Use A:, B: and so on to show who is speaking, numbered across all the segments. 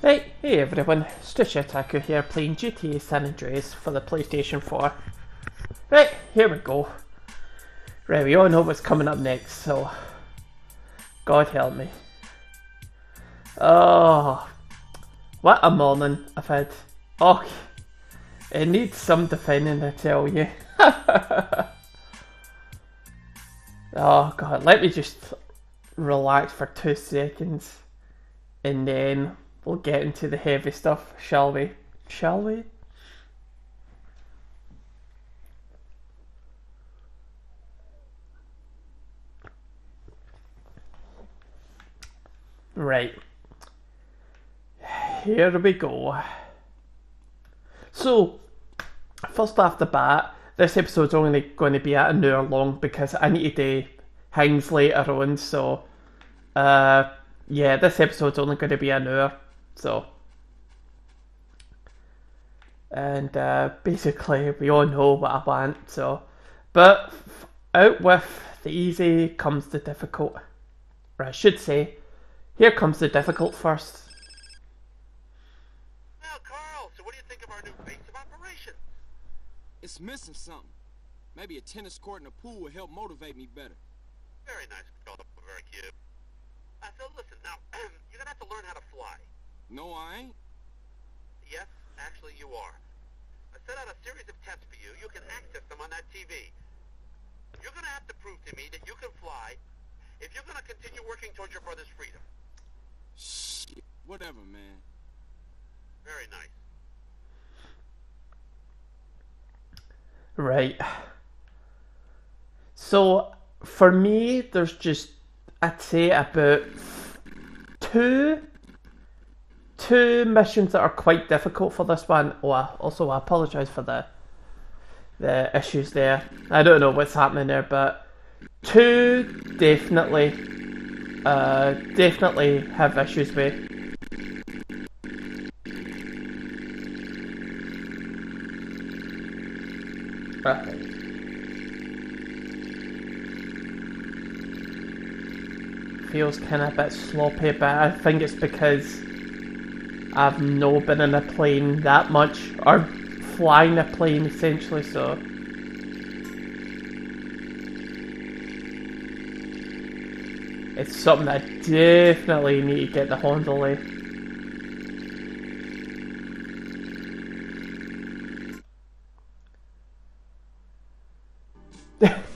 A: Right, hey everyone, Stooshie Otaku here playing GTA San Andreas for the PlayStation 4. Right, here we go. Right, we all know what's coming up next, so God help me. Oh, what a morning I've had. Oh, it needs some defending, I tell you. oh God, let me just relax for two seconds and then we'll get into the heavy stuff, shall we? Shall we? Right. Here we go. So, first off the bat, this episode's only going to be at an hour long because I need to do things later on, so uh, yeah, this episode's only going to be an hour, so. And uh, basically, we all know what I want, so. But out with the easy comes the difficult. Or I should say, here comes the difficult first.
B: Well, Carl, so what do you think of our new base of operations?
C: It's missing something. Maybe a tennis court and a pool will help motivate me better.
B: Very nice, Very cute. Uh, so listen, now, you're gonna have to learn how to fly.
C: No, I ain't.
B: Yes, actually you are. I set out a series of tests for you. You can access them on that TV. You're gonna have to prove to me that you can fly if you're gonna continue working towards your brother's freedom.
C: Shit. Whatever, man.
B: Very nice.
A: Right. So, for me, there's just, I'd say about two two missions that are quite difficult for this one. Oh, I, also, I apologise for the the issues there. I don't know what's happening there, but two definitely, uh, definitely have issues with. Feels kind of a bit sloppy, but I think it's because I've not been in a plane that much, or flying a plane essentially, so. It's something I definitely need to get the handle of.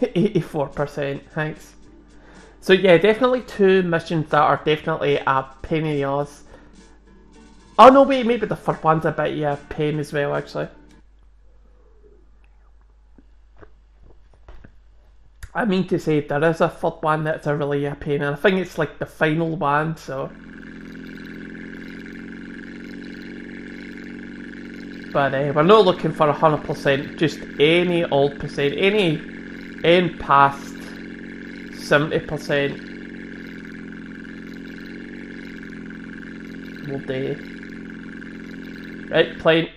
A: Eighty-four percent, thanks. So yeah, definitely two missions that are definitely a the ass. Oh no, wait, maybe the first one's a bit yeah pain as well actually. I mean to say there is a third one that's a really a pain, and I think it's like the final one. So, but uh, we're not looking for hundred percent. Just any old percent, any in past seventy percent will do. Right, plane.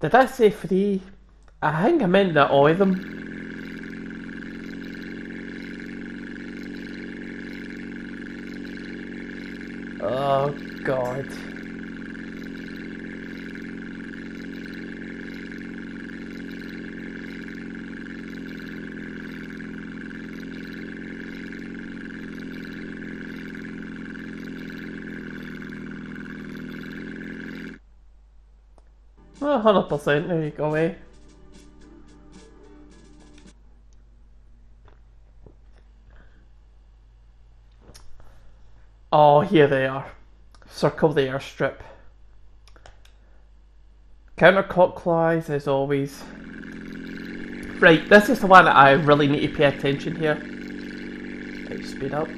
A: Did I say three? I think I meant that all of them. Oh god. Oh, 100%, there you go, eh? Oh, here they are. Circle the airstrip. Counterclockwise as always. Right, this is the one that I really need to pay attention here. Right, speed up.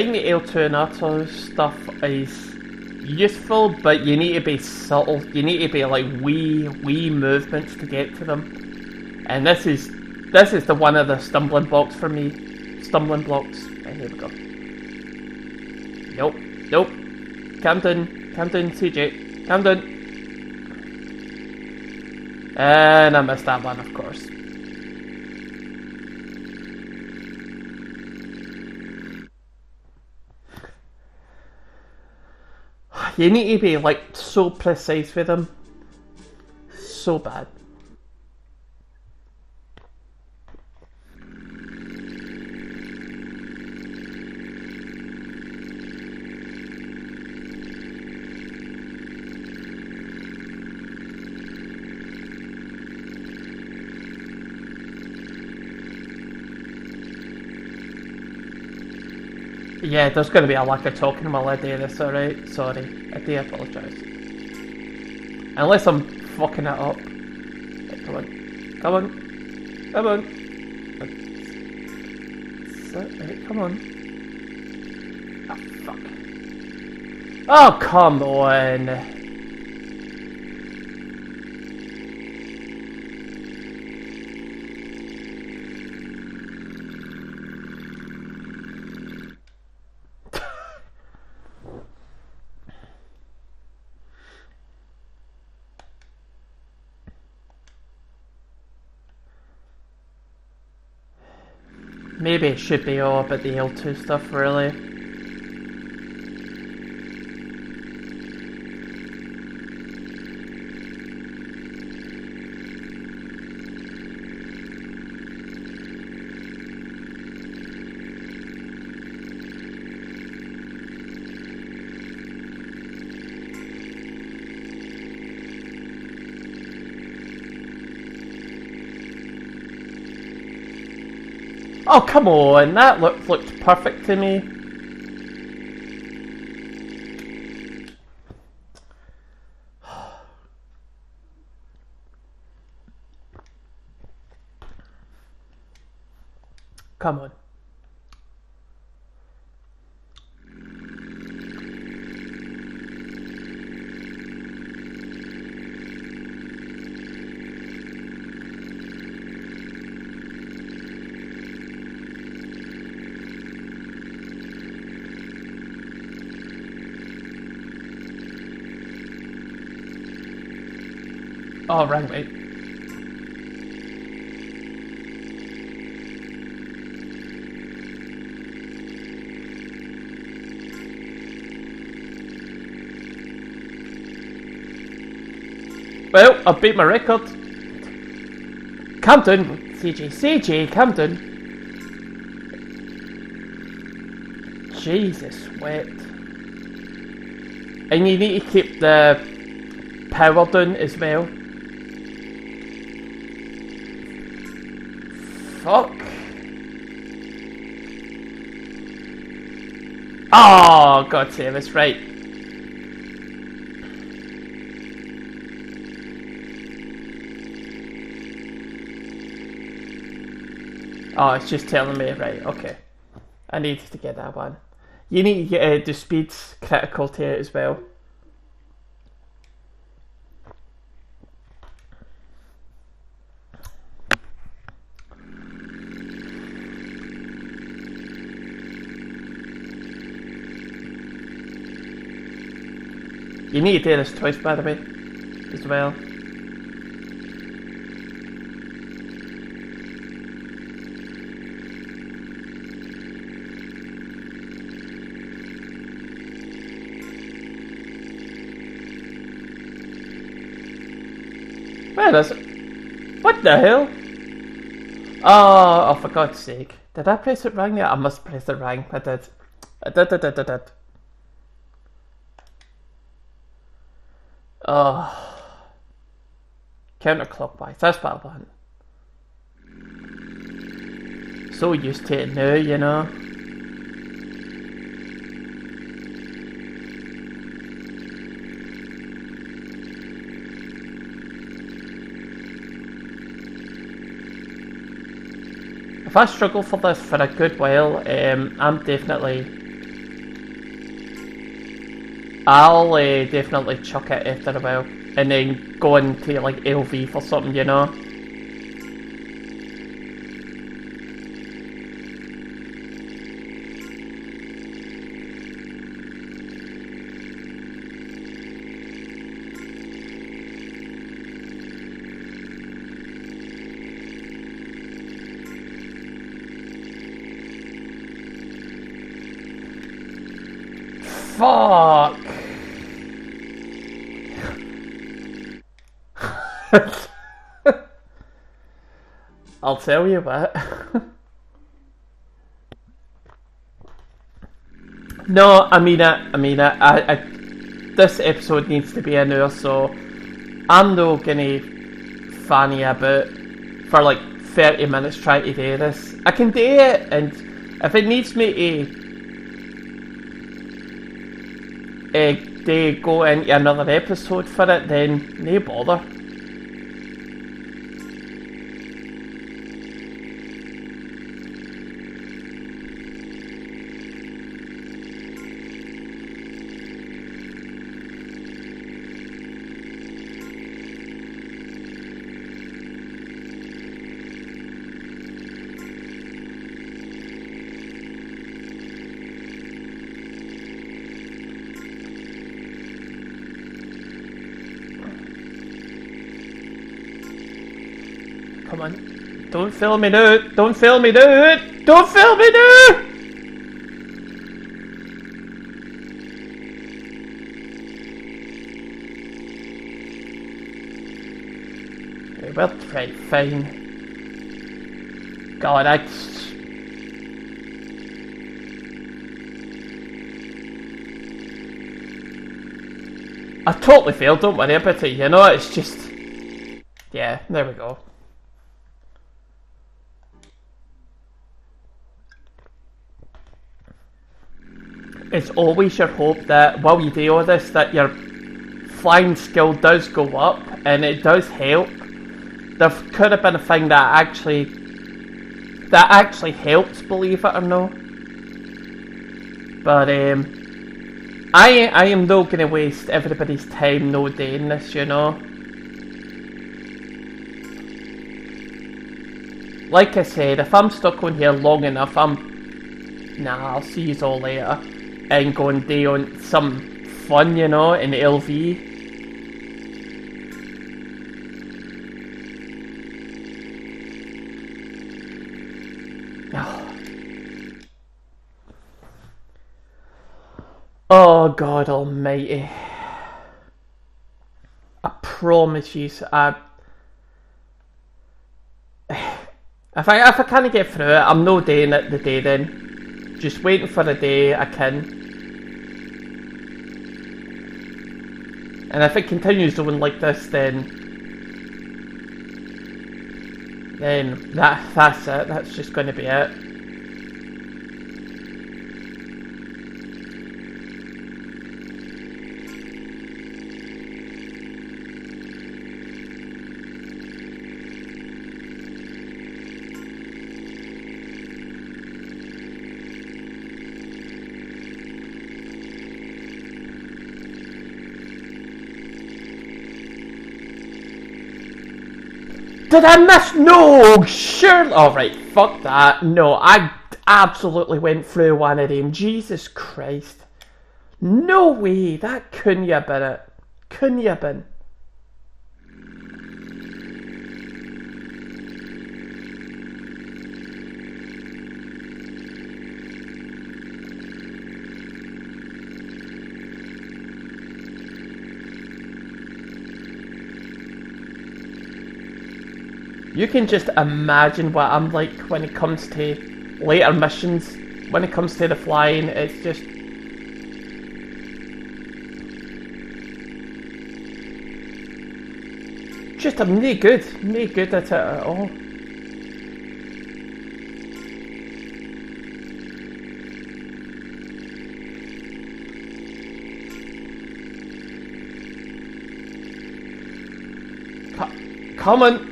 A: Hitting the L2 and R2 stuff is useful, but you need to be subtle. You need to be like wee, wee movements to get to them. And this is this is the one of the stumbling blocks for me. Stumbling blocks. Right, here we go. Nope, nope. Camden, Camden, CJ, Camden. And I missed that one, of course. You need to be like so precise with them. So bad. Yeah, there's going to be a lack of talking while I do this, alright? Sorry. I do apologise. Unless I'm fucking it up. Right, come on. Come on. Come on. Right, come on. Oh, fuck. Oh, come on. Maybe it should be all about the L2 stuff, really. Oh, come on, that look, looked perfect to me. Come on. Oh, right, wait. Well, I beat my record. Camden, CJ, CJ. Jesus, wet. And you need to keep the power down as well. Fuck. Oh, God save us, right. Oh, it's just telling me, right, okay. I need to get that one. You need to get uh, the speeds critical to it as well. You need to do this twice, by the way, as well. Where is it? What the hell? Oh, oh, for God's sake. Did I press it wrong? Yeah, I must press it wrong. I did. I did, I did, I did. Oh. Counterclockwise, that's what I want. So used to it now, you know. If I struggle for this for a good while, um, I'm definitely I'll uh, definitely chuck it after a while and then going to like LV for something, you know. Fuck! I'll tell you what. no, I mean it. I mean it. I, I, this episode needs to be an hour, so I'm not gonna fanny about for like 30 minutes trying to do this. I can do it, and if it needs me to uh, go into another episode for it, then no bother. Come film me now. Don't film me now. Don't film me now. Well, right, fine. God, I. I totally failed, don't worry about it, you know, it's just. Yeah, there we go. It's always your hope that while you do all this that your flying skill does go up and it does help. There could have been a thing that actually that actually helps, believe it or not. But um I I am not gonna waste everybody's time no doing this, you know. Like I said, if I'm stuck on here long enough, I'm nah, I'll see you all later and go and on some fun, you know, in LV. Oh God Almighty! I promise you, I. If I if I can't get through it, I'm no doing it the day then. Just waiting for the day I can. And if it continues going like this, then then that that's it. That's just going to be it. Did I miss? No, sure. All right, fuck that. No, I absolutely went through one of them. Jesus Christ. No way. That couldn't have been it. Couldn't have been? You can just imagine what I'm like when it comes to later missions. When it comes to the flying, it's just. Just I'm no good, no good at it at all. Co- Come on!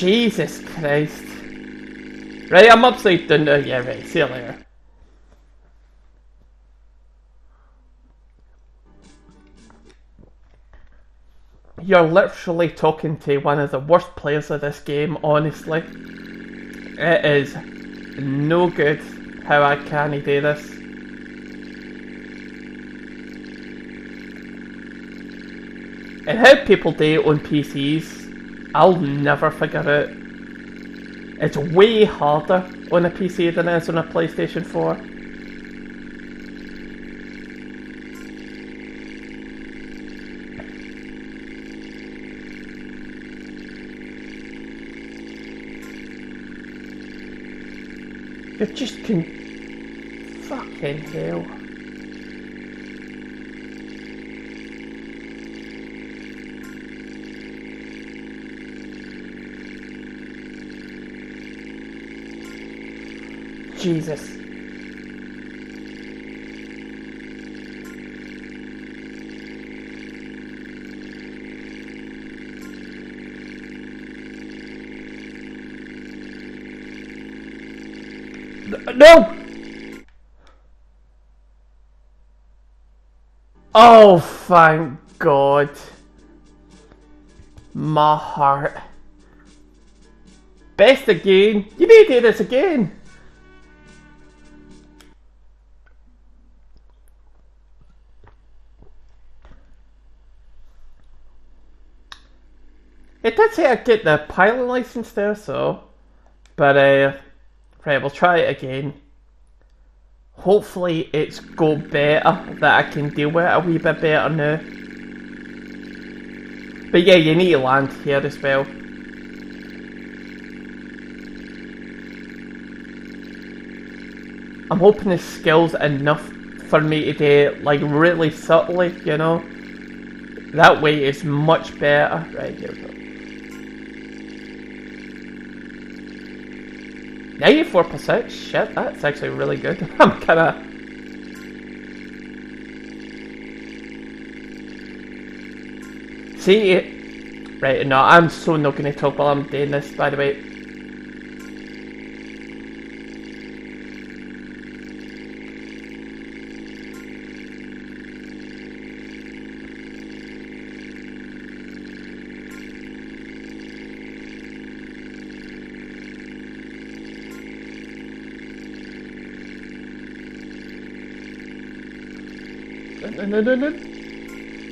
A: Jesus Christ. Right, I'm upside down now. Yeah, right, see you later. You're literally talking to one of the worst players of this game, honestly. It is no good how I can do this. And how people do it on PCs, I'll never figure out. It's way harder on a PC than it is on a PlayStation 4. You just can. Fucking hell. Jesus. No! Oh, thank God. My heart. Best again. You to do this again. It did say I'd get the pilot license there, so. But, uh, right, we'll try it again. Hopefully, it's go better, that I can deal with it a wee bit better now. But yeah, you need to land here as well. I'm hoping the skill's enough for me to do it, like, really subtly, you know? That way it's much better. Right, here we go. 94%? Shit, that's actually really good. I'm kinda... See. Right, no, I'm so not gonna talk while I'm doing this, by the way.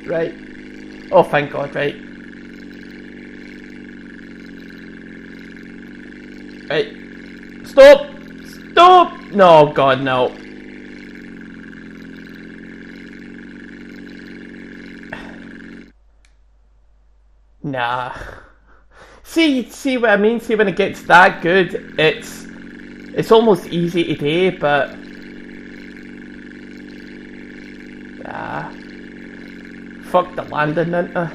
A: Right. Oh, thank God, right. Right. Stop! Stop! No, God, no. Nah. See, see what I mean? See, when it gets that good, it's it's almost easy to do, but ah, fuck the landing into. Uh,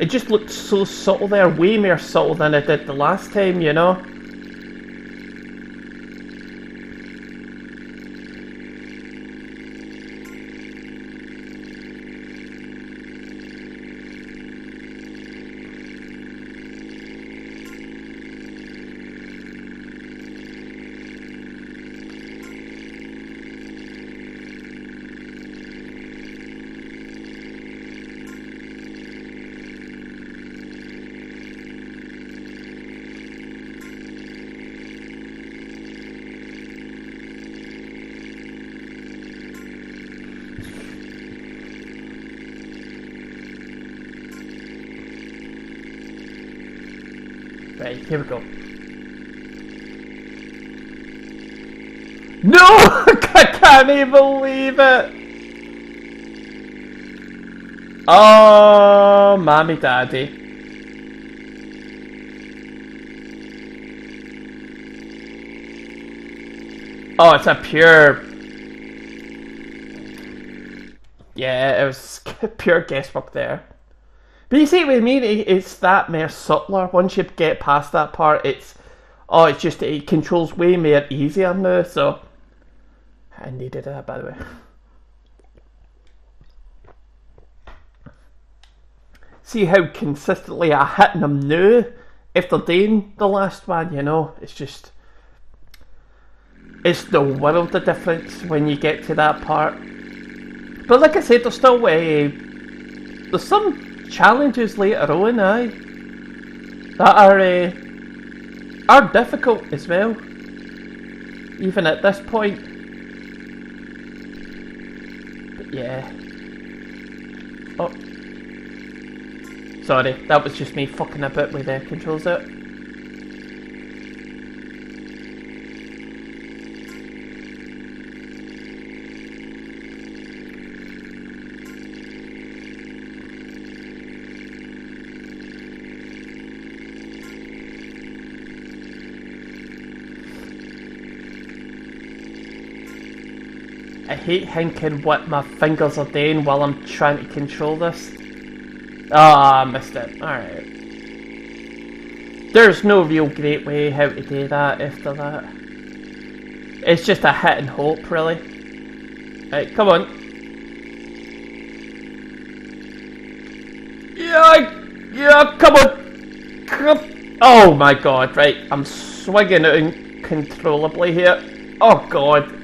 A: it just looked so subtle there, way more subtle than it did the last time, you know. Right, here we go. No! I can't even believe it! Oh, mommy daddy. Oh, it's a pure... Yeah, it was pure guesswork there. But you see I mean? It's that more subtler. Once you get past that part, it's oh, it's just it controls way more easier now. So I needed that, by the way. See how consistently I'm hitting them now after doing the last one. You know, it's just it's the world of difference when you get to that part. But like I said, there's still uh, there's some challenges later on, aye, that are uh, are difficult as well, even at this point. But yeah. Oh, sorry, that was just me fucking a with the controls out. I hate thinking what my fingers are doing while I'm trying to control this. Ah, I missed it. Alright. There's no real great way how to do that after that. It's just a hit and hope, really. Right, come on. Yeah, yeah, come on. Come. Oh my god, right. I'm swinging uncontrollably here. Oh god.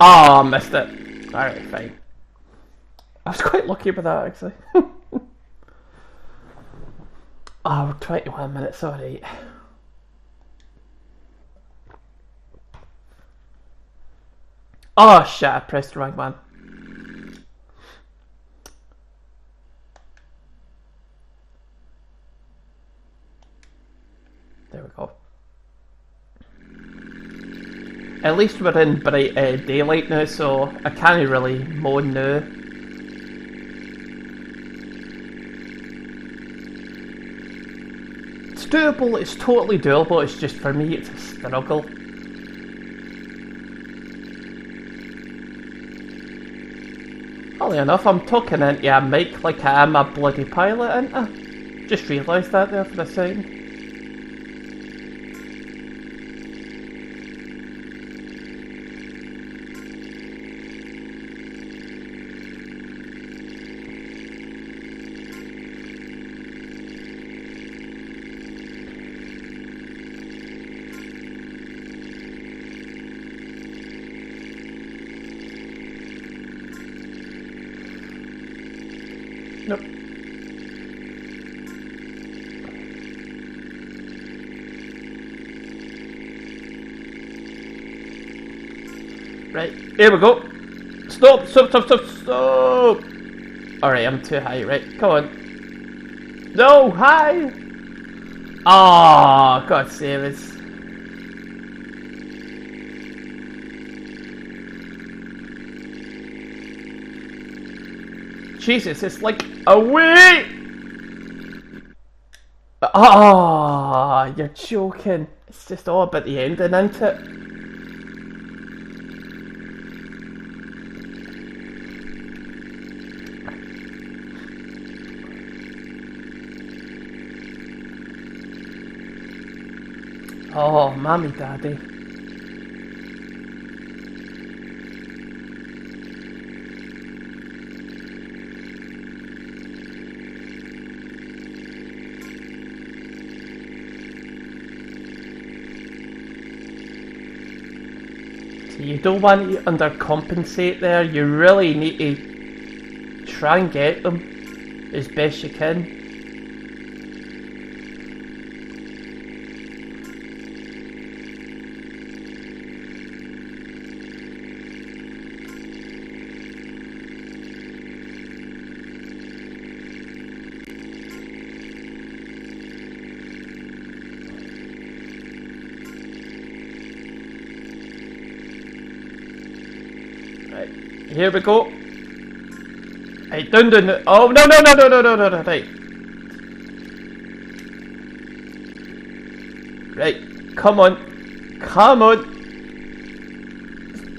A: Ah, oh, I missed it. Alright, fine. I was quite lucky with that, actually. oh, 21 minutes, alright. Oh shit, I pressed the wrong one. There we go. At least we're in bright uh, daylight now, so I can't really moan now. It's doable, it's totally doable, it's just for me it's a struggle. Funnily enough, I'm talking into a mic like I am a bloody pilot, ain't I? Just realised that there for a second. Nope. Right, here we go. Stop, stop, stop, stop, stop. Alright, I'm too high, right? Come on. No, high. Oh, God save us. Jesus, it's like a way. Ah, you're joking. It's just all about the ending, isn't it? Oh, mommy, daddy. You don't want to undercompensate there. You really need to try and get them as best you can. Here we go. Hey, down, down, down. Oh, no, no, no, no, no, no, no, no, right. Right, come on. Come on.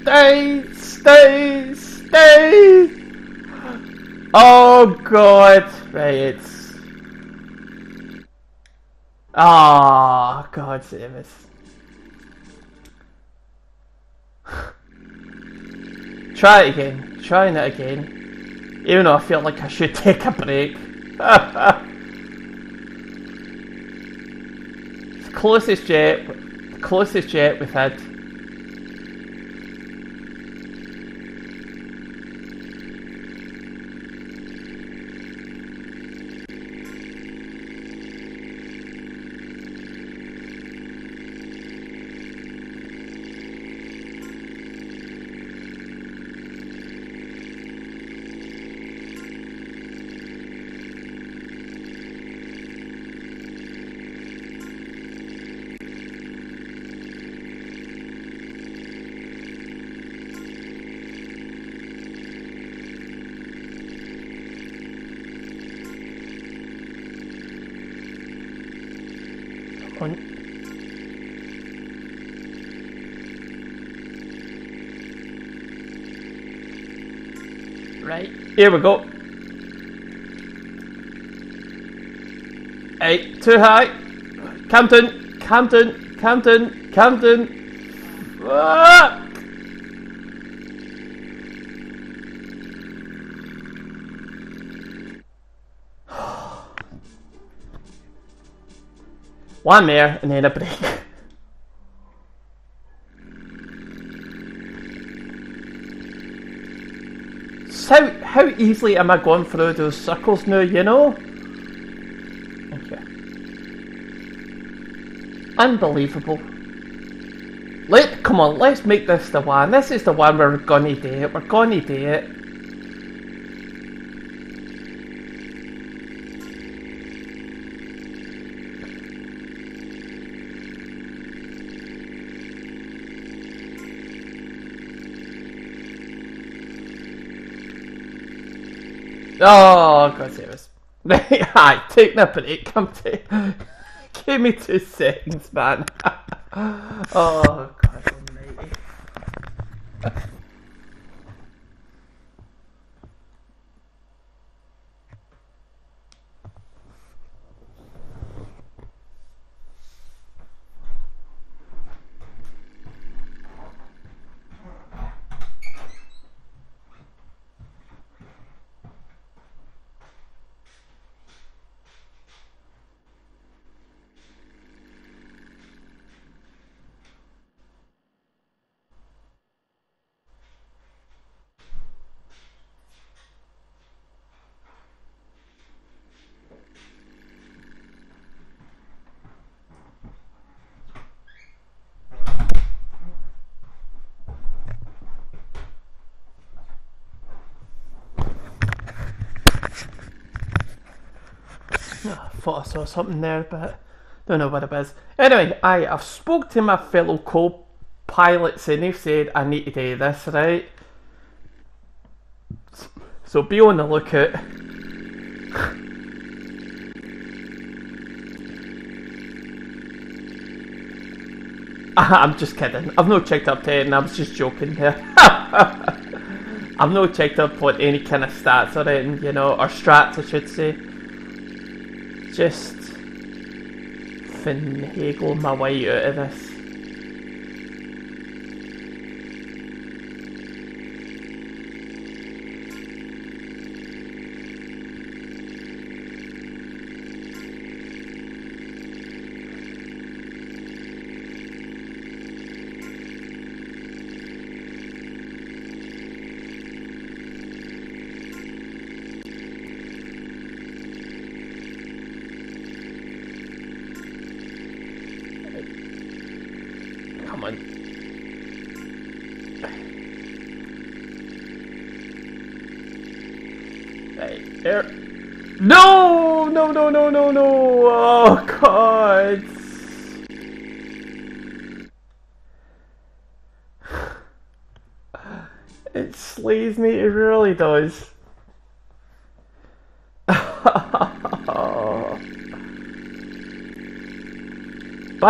A: Stay, stay, stay. Oh, God. Right, it's... Ah, God save us. Try it again. Trying it again. Even though I feel like I should take a break. closest jet, closest jet we've had. Here we go. Hey, too high. Camden, Camden, Camden, Camden. Ah! One more and then a break. So, how easily am I going through those circles now, you know? You. Unbelievable. Let come on, let's make this the one. This is the one we're gonna do it. We're gonna do it. Oh, God save us. Right, take the break. Come to. Give me two seconds, man. oh, God almighty. I thought I saw something there, but don't know what it is. Anyway, I have spoke to my fellow co-pilots and they've said I need to do this, right? So be on the lookout. Ah, I'm just kidding. I've not checked up 10, I was just joking here. I've not checked up what any kind of stats are in, you know, or strats I should say just finagle my way out of this. Come on. Right, there. No! No, no, no! Oh, God! It slays me, it really does. By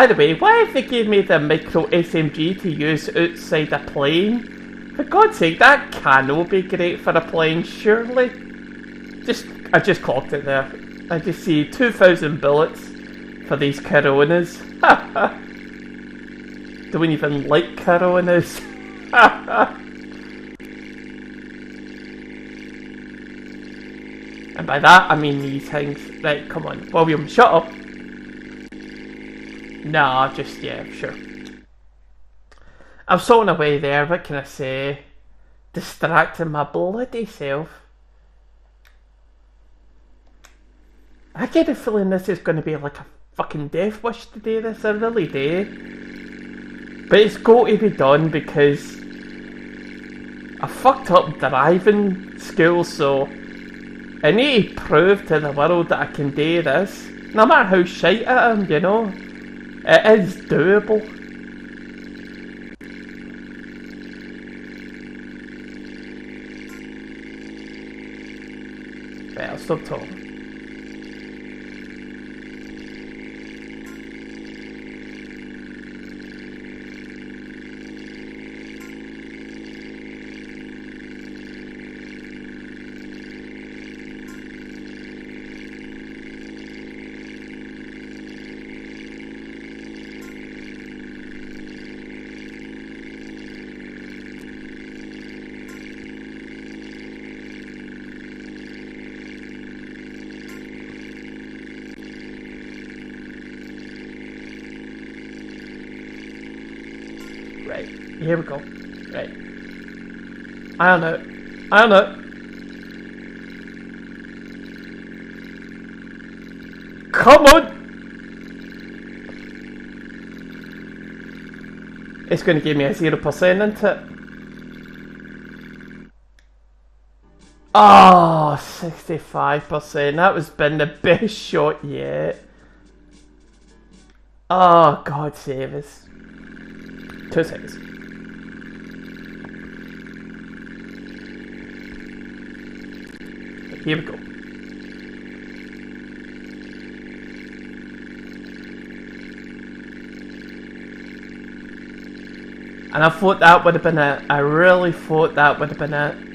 A: the way, why have they gave me the micro SMG to use outside a plane? For God's sake, that cannot be great for a plane, surely. Just, I just clocked it there. I just see 2,000 bullets for these Coronas. Don't even like Coronas. and by that, I mean these things. Right, come on. William, shut up. Nah, just, yeah, sure. I'm sorting away there, what can I say? Distracting my bloody self. I get a feeling this is going to be like a fucking death wish to do this, I really do. But it's got to be done because I fucked up driving school, so I need to prove to the world that I can do this. No matter how shite I am, you know. It is doable. I'll stop talking. Right, here we go. Right. I don't know. I don't know. Come on! It's going to give me a 0% into it. Ah, oh, 65%. That was been the best shot yet. Ah, oh, God save us. Two seconds. Here we go. And I thought that would have been it. I really thought that would have been it.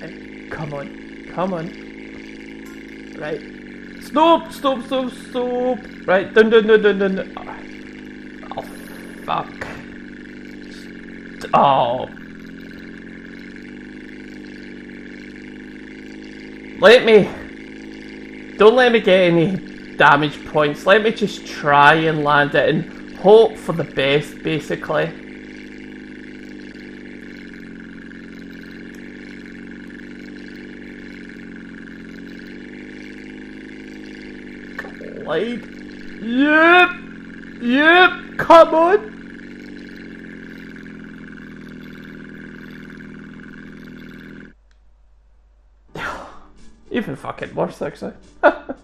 A: Right, Come on. Come on. Right. Stop! Stop, stop, stop! Right, dun dun dun dun dun. dun. Oh, fuck. Oh. Let me. Don't let me get any damage points. Let me just try and land it and hope for the best, basically. Yep. Yep. Come on. Even fucking worse, actually. that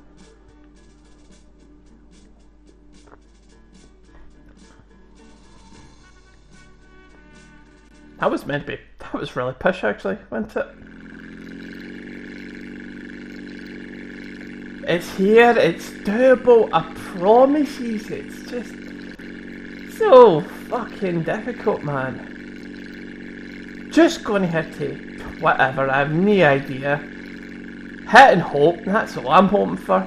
A: was meant to be. That was really push, actually, wasn't it? It's here, it's doable, I promise you. It's just so fucking difficult, man. Just gonna hit it. Whatever, I have no idea. Hit and hope, that's all I'm hoping for.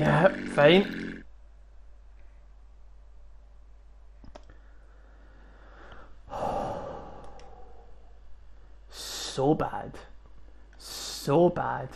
A: Yeah, fine. So bad. So bad.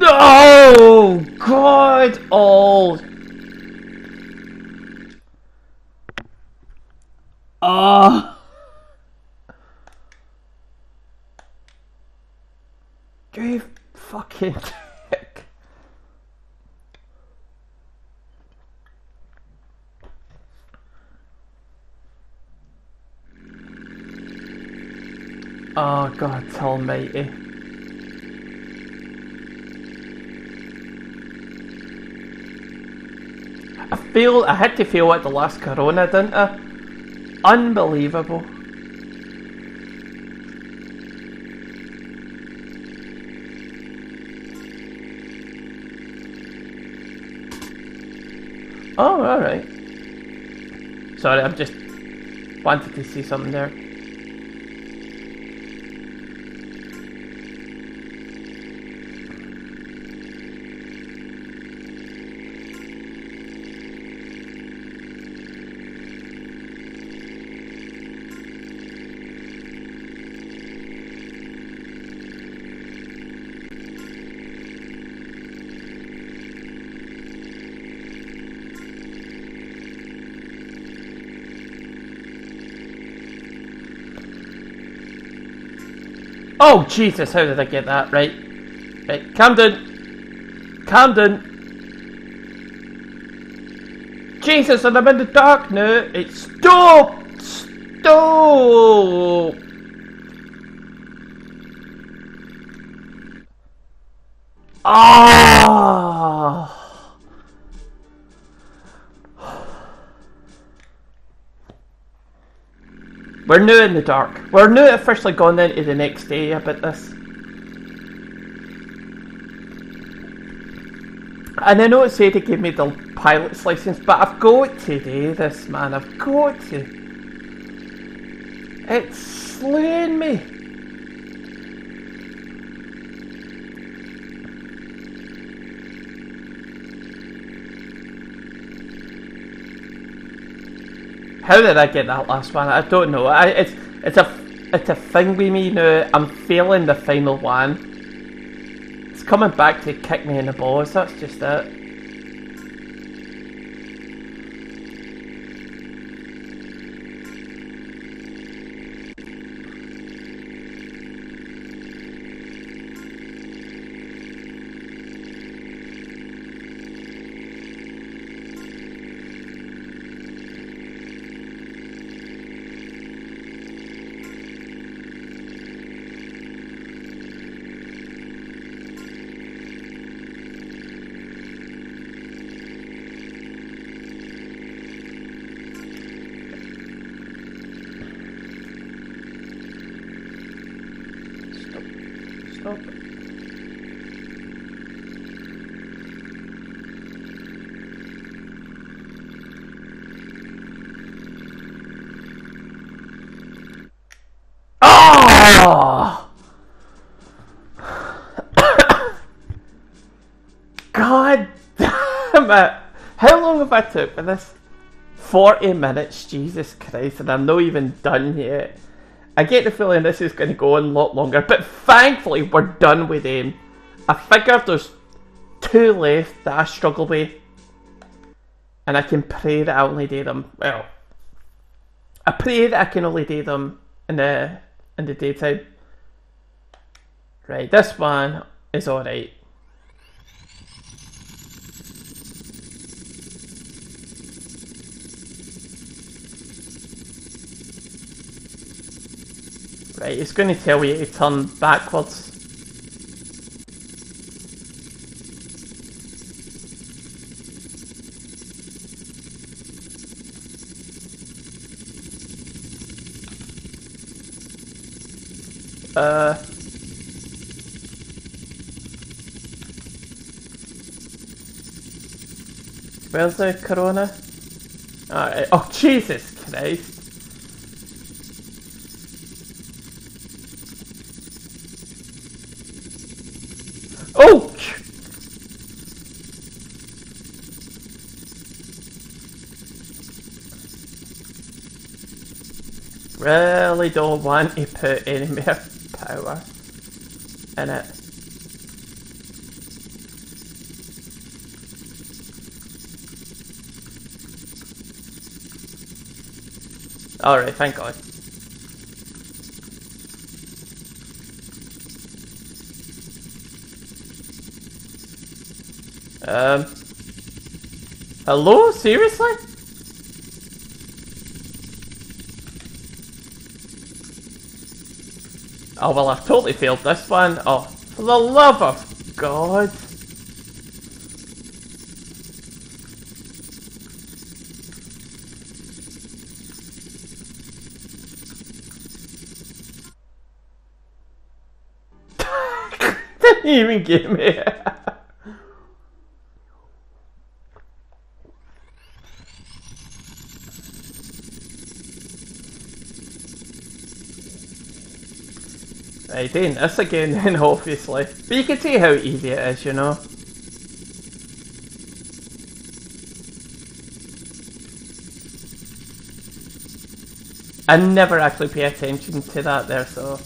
A: No! God! Oh! Ah! Uh. Dave, fucking. oh, God tell almighty. I had to feel at the last corona, didn't I? Unbelievable. Oh, alright. Sorry, I'm just wanted to see something there. Oh Jesus! How did I get that right? Right, Camden, Camden. Jesus, and I'm in the dark now. It's stop, stop. Ah. We're new in the dark. We're new officially gone into the next day about this. And I know it said it gave me the pilot's license, but I've got to do this, man. I've got to. It's slaying me. How did I get that last one? I don't know. I, it's it's a it's a thing with me now. I'm failing the final one. It's coming back to kick me in the balls. That's just it. Stop. Stop. Oh! God damn it! How long have I took for this? 40 minutes, Jesus Christ, and I'm not even done yet. I get the feeling this is going to go on a lot longer, but thankfully we're done with them. I figured there's two left that I struggle with, and I can pray that I only do them. Well, I pray that I can only do them in the in the daytime. Right, this one is alright. Right, it's going to tell you to turn backwards. Uh. Where's the corona? Oh, Jesus Christ. Oh! Really don't want to put any more power in it. Alright, thank God. Um. Hello? Seriously? Oh well, I've totally failed this one. Oh, for the love of God. Didn't even get me. Right, doing this again then, obviously. But you can see how easy it is, you know. I never actually pay attention to that there, so...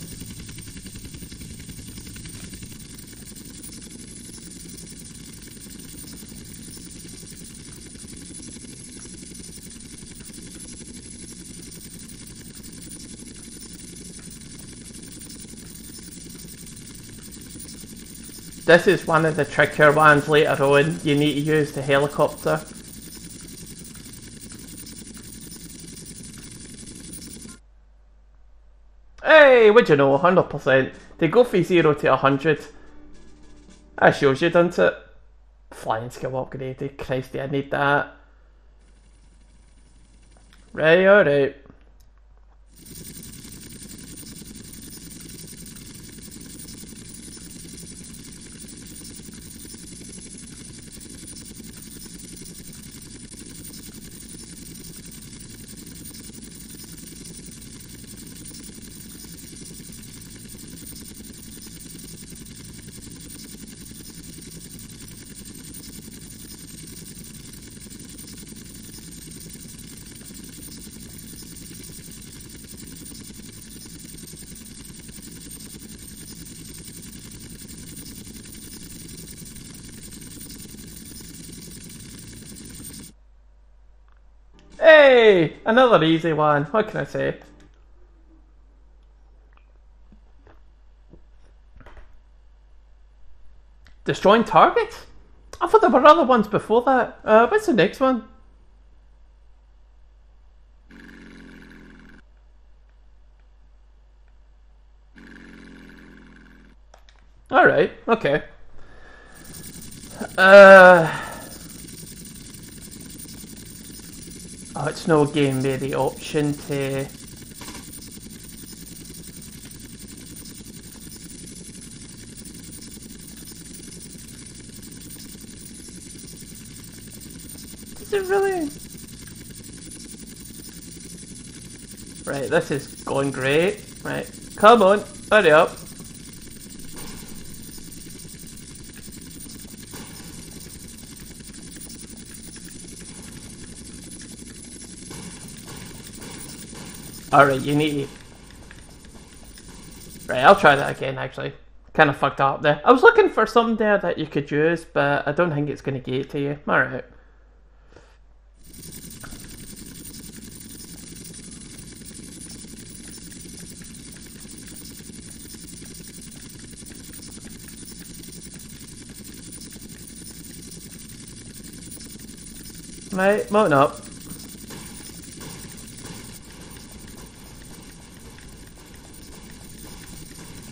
A: This is one of the trickier ones later on. You need to use the helicopter. Hey, would you know, 100%. They go from 0 to 100. That shows you, doesn't it? Flying skill upgraded. Christ, I need that. Right, alright. Hey, another easy one. What can I say? Destroying targets? I thought there were other ones before that. Uh, what's the next one? Alright, okay. Uh... Oh, it's no game with the option to... Really? Right, this is going great. Right, come on, hurry up. Alright, you need... Right, I'll try that again, actually. Kind of fucked up there. I was looking for something there that you could use, but I don't think it's going to get to you. Alright. Right, mounting up.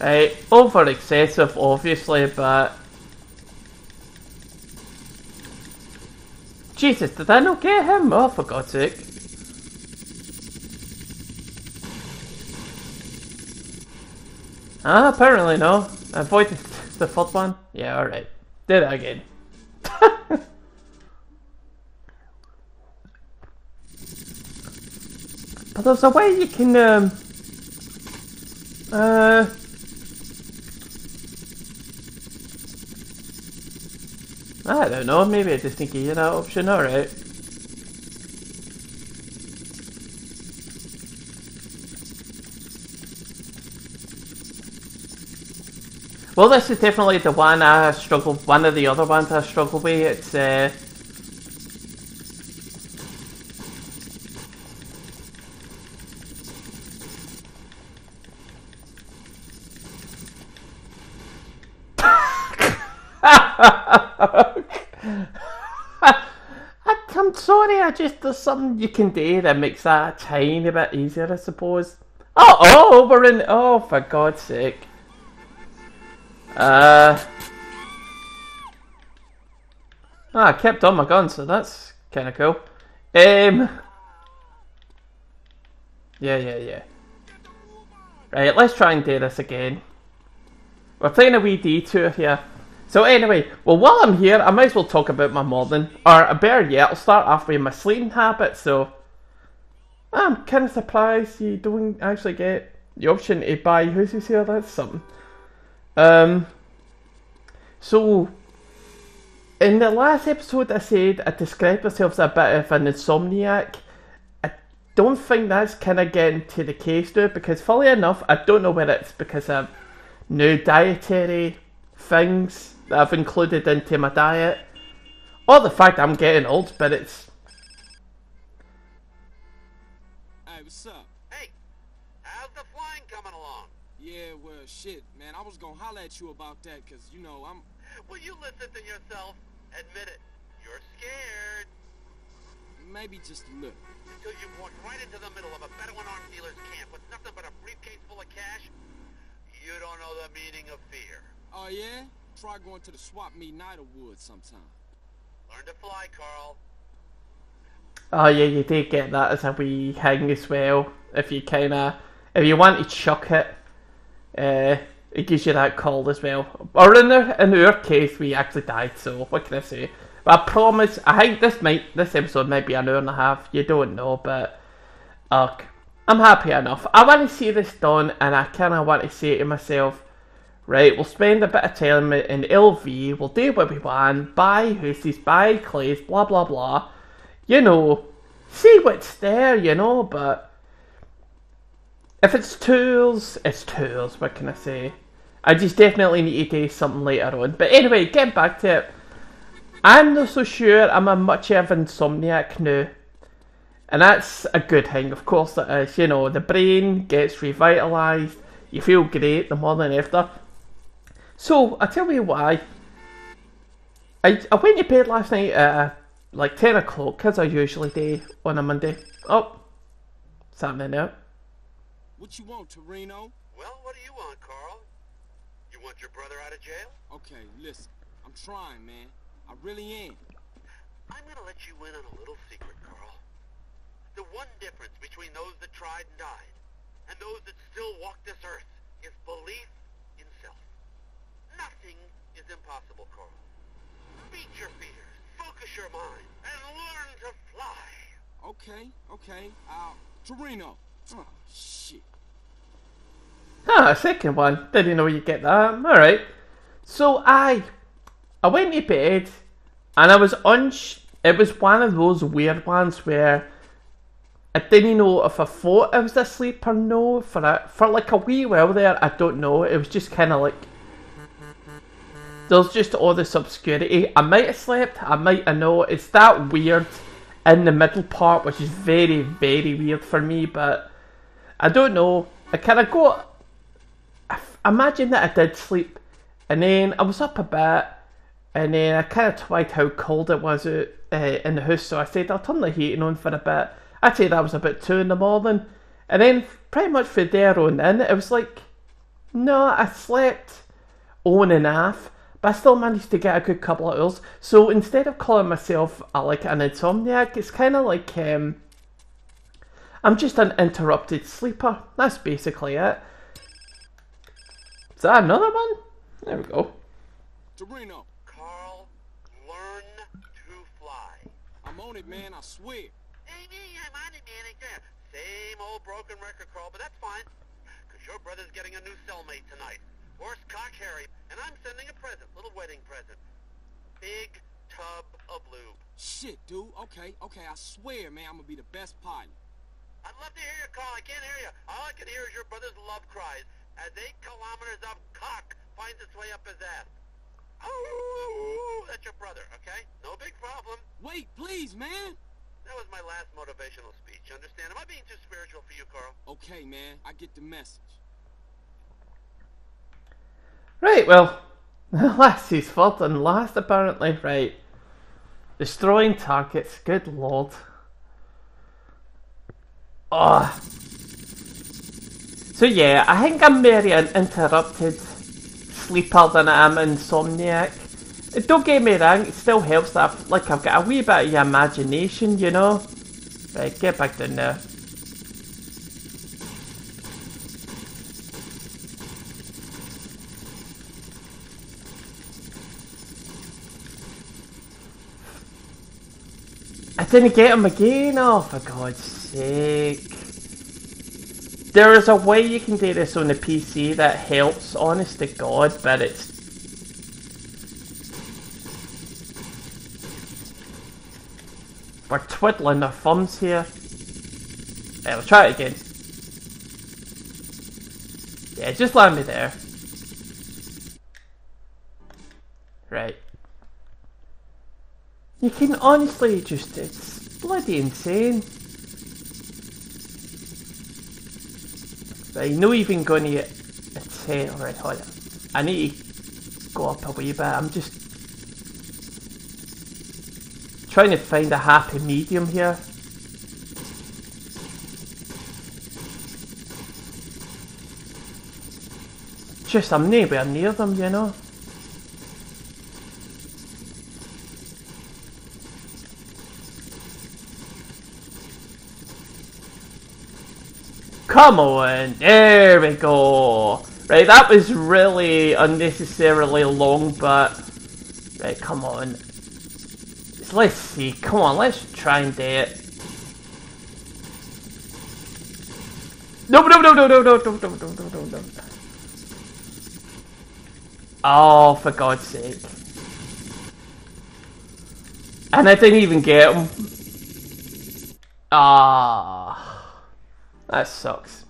A: Over excessive obviously, but... Jesus, did I not get him? Oh, for God's sake. Ah, apparently no. I avoided the third one. Yeah, alright. Did it again. but there's a way you can, um... Uh... I don't know, maybe I just think you that option, alright. Well, this is definitely the one I struggle. One of the other ones I struggle with. It's uh, I'm sorry, I just there's something you can do that makes that a tiny bit easier, I suppose. Oh, oh, we're in. Oh, for God's sake. Uh. Ah, I kept on my gun, so that's kind of cool. Um. Yeah, yeah, yeah. Right, let's try and do this again. We're playing a wee detour here. So anyway, well while I'm here, I might as well talk about my morning. Or better yet, I'll start off with my sleeping habits, so... I'm kind of surprised you don't actually get the option to buy houses here, that's something. Um... So... In the last episode I said I described myself as a bit of an insomniac. I don't think that's kind of getting to the case now, because fully enough, I don't know whether it's because of new dietary things that I've included into my diet, or the fact I'm getting old, but it's.
C: Hey, what's up?
B: Hey, how's the flying coming along?
C: Yeah, well, shit, man. I was gonna holler at you about that, cause you know I'm.
B: Will you listen to yourself? Admit it. You're scared.
C: Maybe just a little.
B: Until you walked right into the middle of a Bedouin arms dealer's camp with nothing but a briefcase full of cash. You don't know the meaning of fear.
C: Oh yeah? Try going to the swap meet in Idlewood sometime.
B: Learn to fly, Carl.
A: Oh yeah, you did get that as a wee hang as well. If you kind of, if you want to chuck it, uh, it gives you that call as well. Or in our, in our case, we actually died. So what can I say? But I promise, I think this might, this episode might be an hour and a half. You don't know, but uh, I'm happy enough. I want to see this done, and I kind of want to say to myself, right, we'll spend a bit of time in LV. We'll do what we want, buy houses, buy clays, blah blah blah. You know, see what's there. You know, but if it's tools, it's tools. What can I say? I just definitely need to do something later on. But anyway, getting back to it. I'm not so sure I'm a much of insomniac now. And that's a good thing, of course it is. You know, the brain gets revitalised, you feel great the morning after. So, I tell you why. I, I went to bed last night at uh, like 10 o'clock, as I usually do on a Monday. Oh, something out.
C: What you want, Toreno?
B: Well, what do you want, Carl? You want your brother out of jail?
C: Okay, listen. I'm trying, man. I really am.
B: I'm gonna let you in on a little secret, Carl. The one difference between those that tried and died and those that still walk this earth is belief in self. Nothing is impossible, Carl. Beat your fears, focus your mind, and learn to fly.
C: Okay, okay. I'll... Toreno! Oh, shit.
A: Ah, second one. Didn't know you get that. Um, Alright. So I I went to bed and I was uns it was one of those weird ones where I didn't know if I thought I was asleep or no for a, for like a wee while there. I don't know. It was just kind of like there's just all this obscurity. I might have slept. I might have not. It's that weird in the middle part, which is very very weird for me. But I don't know. I kind of got. Imagine that I did sleep, and then I was up a bit, and then I kind of twigged how cold it was out uh, in the house. So I said I'll turn the heating on for a bit. I'd say that was about two in the morning, and then pretty much for there on in, it was like, no, I slept on and off, but I still managed to get a good couple of hours. So instead of calling myself uh, like an insomniac, it's kind of like um, I'm just an interrupted sleeper. That's basically it. Is that another one? There we go.
C: Toreno!
B: Carl, learn to fly.
C: I'm on it, man. I swear.
B: Hey, me, I'm on it, man. Ain't? Same old broken record, Carl, but that's fine. Because your brother's getting a new cellmate tonight. Horse cock Harry. And I'm sending a present, little wedding present. Big tub of lube.
C: Shit, dude. Okay, okay. I swear, man, I'm gonna be the best pilot.
B: I'd love to hear you, call. I can't hear you. All I can hear is your brother's love cries as eight kilometers of cock finds its way up his ass. Oh, that's your brother, okay? No big problem.
C: Wait, please, man.
B: That was my last motivational speech. You understand? Am I being too spiritual for you, Carl?
C: Okay, man. I get the message.
A: Right, well, last is fault and last apparently. Right. Destroying targets, good lord. Oh. So yeah, I think I'm very an interrupted sleeper than I am insomniac. Don't get me wrong, it still helps that I've, like I've got a wee bit of imagination, you know. Right, get back down there. I didn't get him again, oh for God's sake. There is a way you can do this on the PC that helps, honest to God, but it's We're twiddling our thumbs here. Yeah, we'll try it again. Yeah, just land me there. Right. You can honestly just, it's bloody insane. Right, no even going to get a tail. Right, hold. I need to go up a wee bit. I'm just trying to find a happy medium here. Just, I'm nowhere near them, you know. Come on, there we go. Right, that was really unnecessarily long, but right, come on. Let's see, come on, let's try and do it. No, no, no, no, no, no, no, no, no, no, no, no. Oh, for God's sake. And I didn't even get him. Ah, that sucks.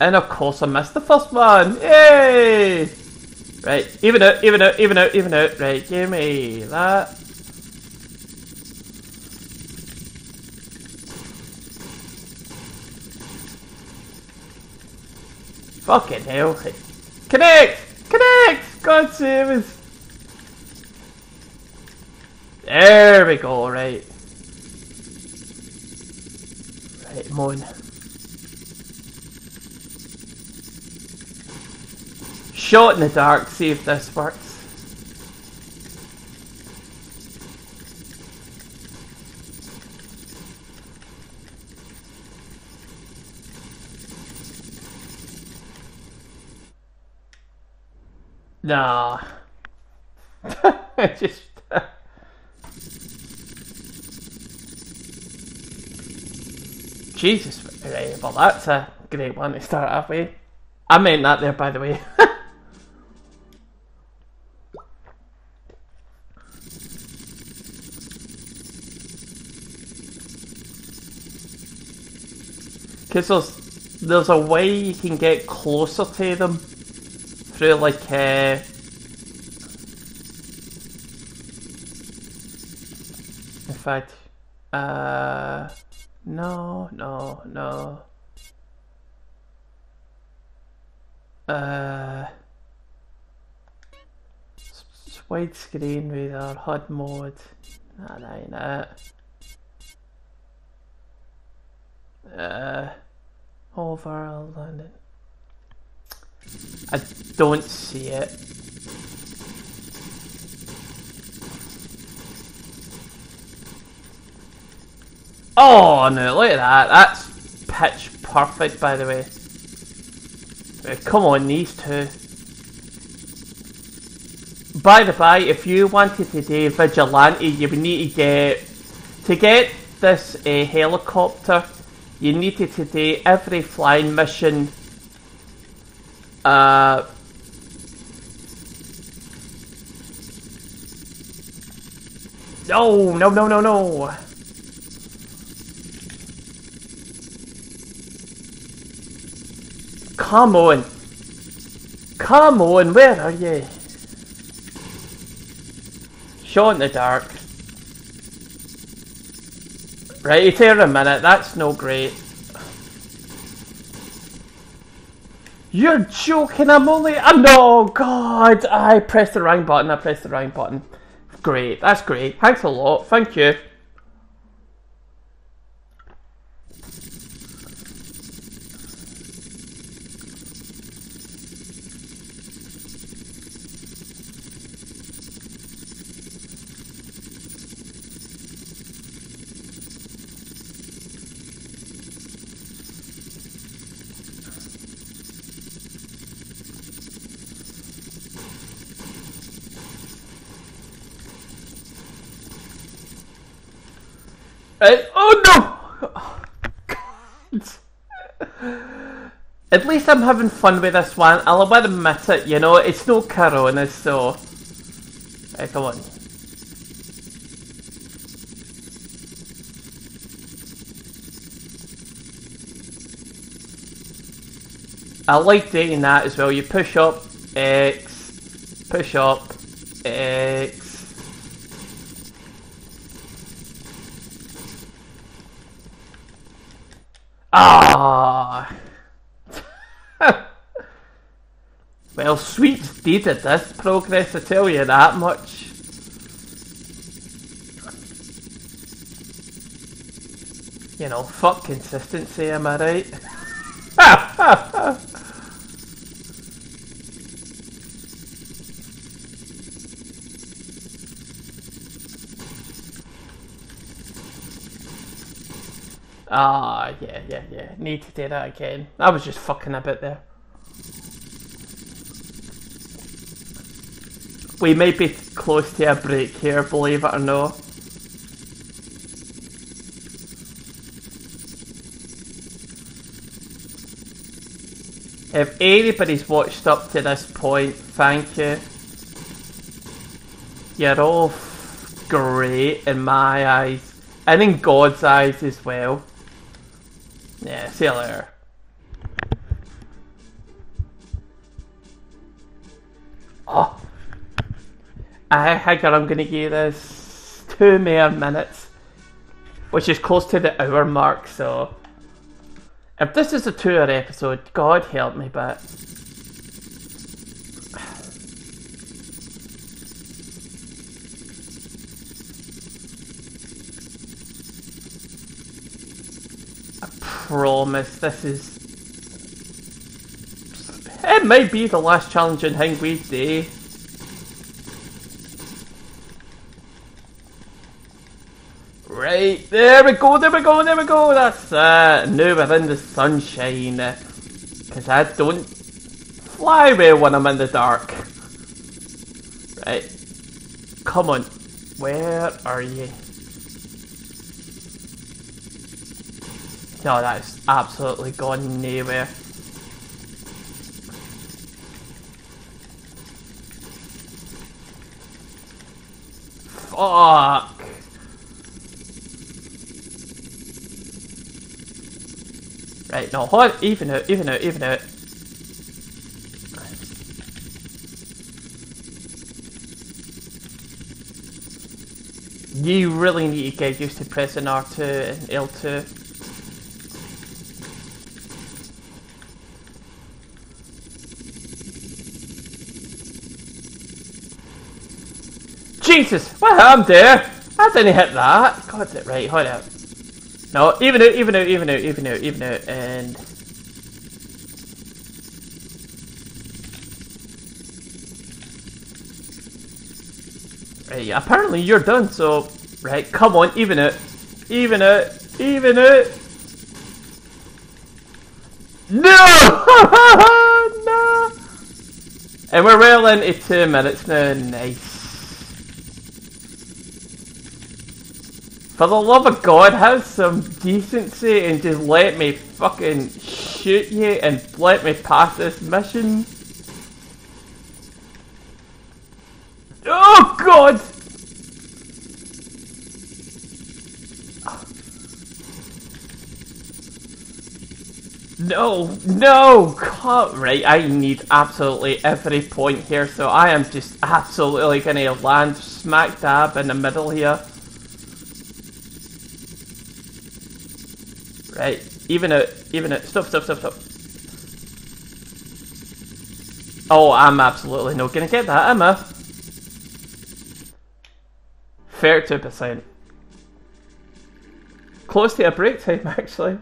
A: And of course I missed the first one. Yay! Right, even out, even out, even out, even out. Right, give me that. Fucking hell. Connect! Connect! God save us! There we go, right. Right, moon. Shot in the dark, see if this works. Nah. Just. Jesus, well that's a great one to start off with. I meant that there, by the way. Because there's, there's a way you can get closer to them through like uh, in fact uh no no no. Uh widescreen radar HUD mode. Nah, that ain't it uh overall London I don't see it. Oh no, look at that. That's pitch perfect by the way. Come on, these two. By the by, if you wanted to do Vigilante, you would need to get... To get this uh, helicopter, you needed to do every flying mission uh, no, no, no, no, no. come on. Come on, where are you? Shot in the dark. Right, here a minute, that's no great. You're joking, I'm only. I'm no, God! I pressed the wrong button, I pressed the wrong button. Great, that's great. Thanks a lot, thank you. Oh no! God. At least I'm having fun with this one. I'll admit it, you know, it's no Corona, so. Right, come on. I like doing that as well. You push up, X, push up, X. Ah. well, Sweets dated this progress, I tell you that much. You know, fuck consistency, am I right? Ah, yeah, yeah, yeah. Need to do that again. I was just fucking a bit there. We may be close to a break here, believe it or not. If anybody's watched up to this point, thank you. You're all great in my eyes, and in God's eyes as well. Yeah, see you later. Oh. I think I'm gonna give this two more minutes. Which is close to the hour mark, so if this is a two hour episode, God help me but promise this is. It might be the last challenging thing we Day. Right, there we go, there we go, there we go, that's it. Now we're in the sunshine. Uh, because I don't fly away when I'm in the dark. Right. Come on. Where are you? No, that's absolutely gone nowhere. Fuck! Right, no, hold even out, even out, even out. You really need to get used to pressing R2 and L2. Jesus! What happened there? I didn't hit that. Got it right, hold out. No, even out, even out, even out, even out, even out, and... Right, apparently you're done, so... Right, come on, even it. Even it. Even it. No! no! And we're well into two minutes now. Nice. For the love of God, have some decency and just let me fucking shoot you and let me pass this mission. Oh God! No, no, cut. Right, I need absolutely every point here, so I am just absolutely gonna land smack dab in the middle here. Right, even a, even it. Stop, stop, stop, stop. Oh, I'm absolutely not gonna get that, am I? 32%. Close to a break time, actually.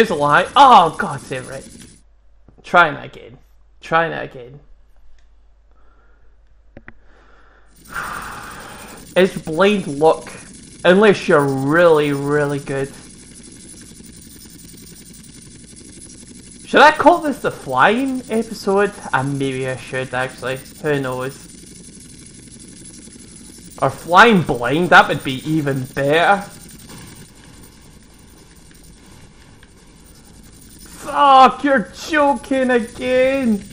A: Here's a lie. Oh, God save right. Trying that again. Trying that again. It's blind luck. Unless you're really, really good. Should I call this the flying episode? Uh, maybe I should actually. Who knows? Or flying blind, that would be even better. Fuck, you're joking again!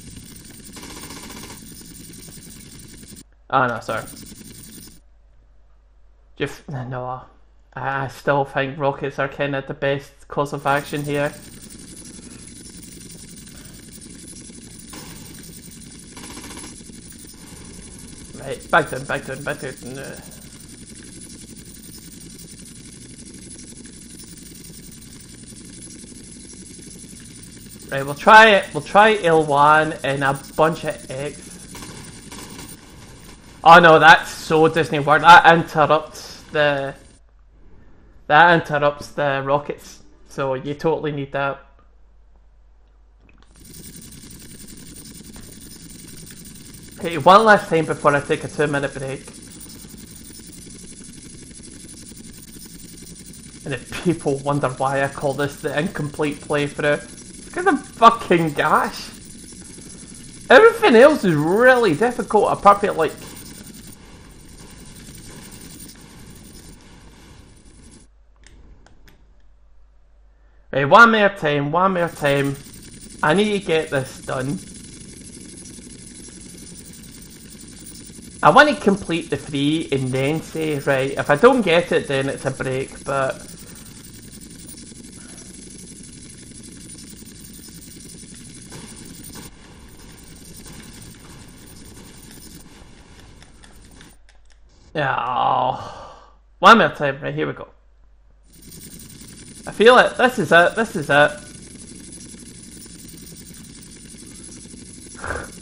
A: Oh no, sorry. Just, no, I, I still think rockets are kind of the best course of action here. Right, back down, back down, back down. No. Right, we'll try it. We'll try L1 and a bunch of X. Oh no, that's so Disney World. That interrupts the. That interrupts the rockets. So you totally need that. Okay, one last time before I take a two minute break. And if people wonder why I call this the incomplete playthrough, because of fucking gosh. Everything else is really difficult apart from like Right, one more time, one more time. I need to get this done. I want to complete the three and then say, right, if I don't get it then it's a break, but... Yeah, oh. one more time, right, here we go. I feel it, this is it, this is it.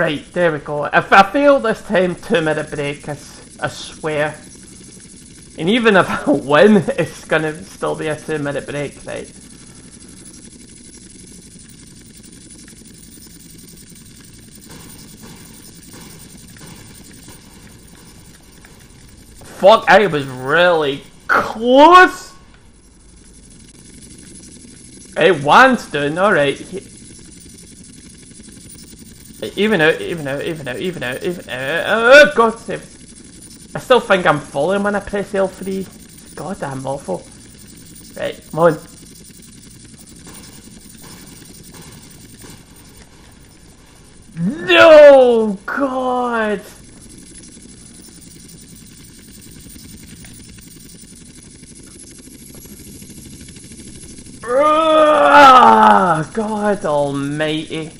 A: Right, there we go. If I fail this time, two minute break, I, I swear. And even if I win, it's gonna still be a two minute break, right? Fuck, I was really close! Hey, one's done, alright. Even out, even out, even out, even out, even out. Oh, God save. I still think I'm falling when I press L3. God damn awful. Right, come on. No! God! God almighty.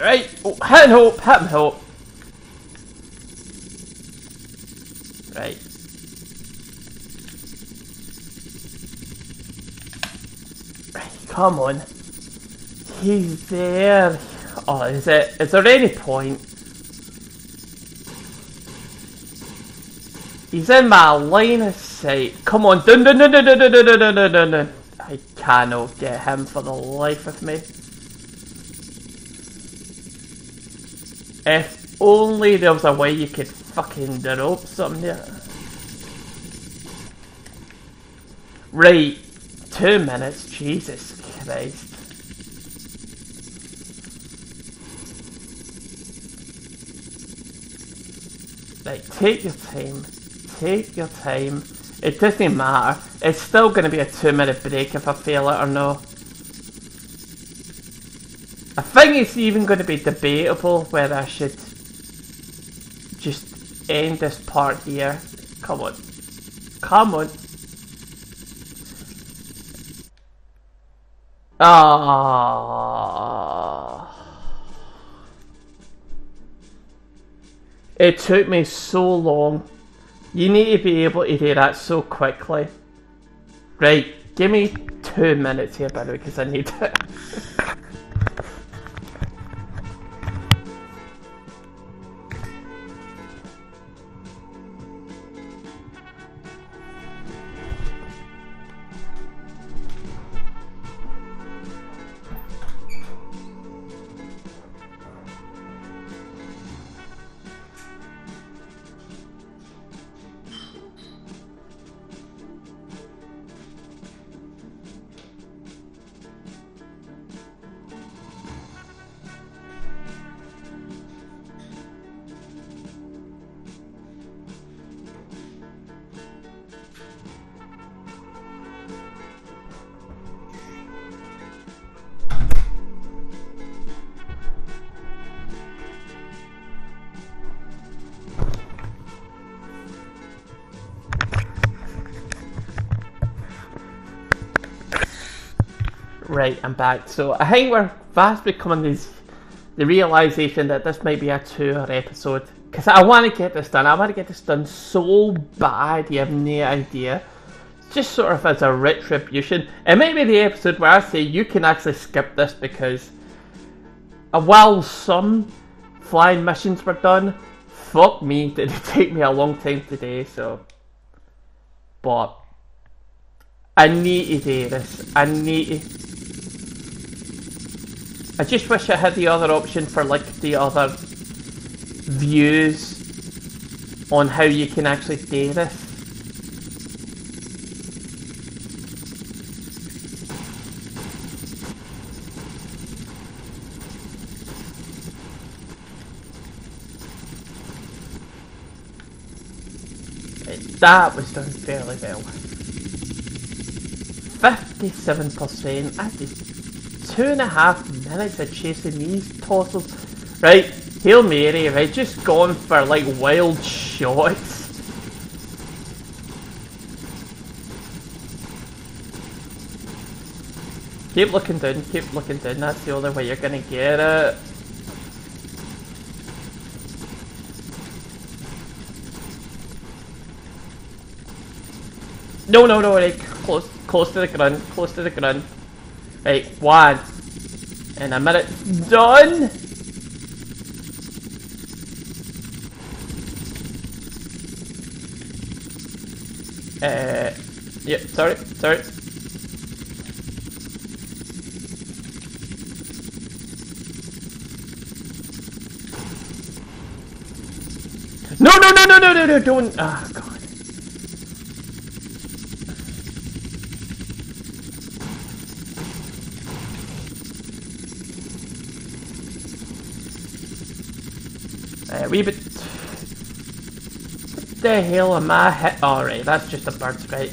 A: Right, oh, hit and hope, hit. Right. Come on. He's there. Oh, is it? Is there any point? He's in my line of sight. Come on, dun dun dun dun dun dun dun dun dun. I cannot get him for the life of me. If only there was a way you could fucking drop something there. Right, two minutes, Jesus Christ. Like, take your time. Take your time. It doesn't matter. It's still going to be a two minute break if I fail it or no. Think it's even going to be debatable whether I should just end this part here. Come on. Come on. Ah. It took me so long. You need to be able to do that so quickly. Right, give me two minutes here, by the way, because I need it. Right, I'm back. So I think we're fast becoming this, the realization that this might be a two-hour episode. Because I want to get this done. I want to get this done so bad you have no idea. Just sort of as a retribution. It might be the episode where I say you can actually skip this because while some flying missions were done, fuck me, did it take me a long time today, so... But... I need to do this. I need to... I just wish I had the other option for like the other views on how you can actually do this. That was done fairly well. 57%. I did two and a half minutes of chasing these tossers. Right, Hail Mary, right, just gone for like wild shots. Keep looking down, keep looking down, that's the only way you're gonna get it. No, no, no, right, close, close to the ground, close to the ground. Right, one. And a minute. Done! Uh, yeah, sorry, sorry. No, no, no, no, no, no, no, don't. Ah, God. Wee bit. What the hell am I hit? Alright, that's just a bird sprite.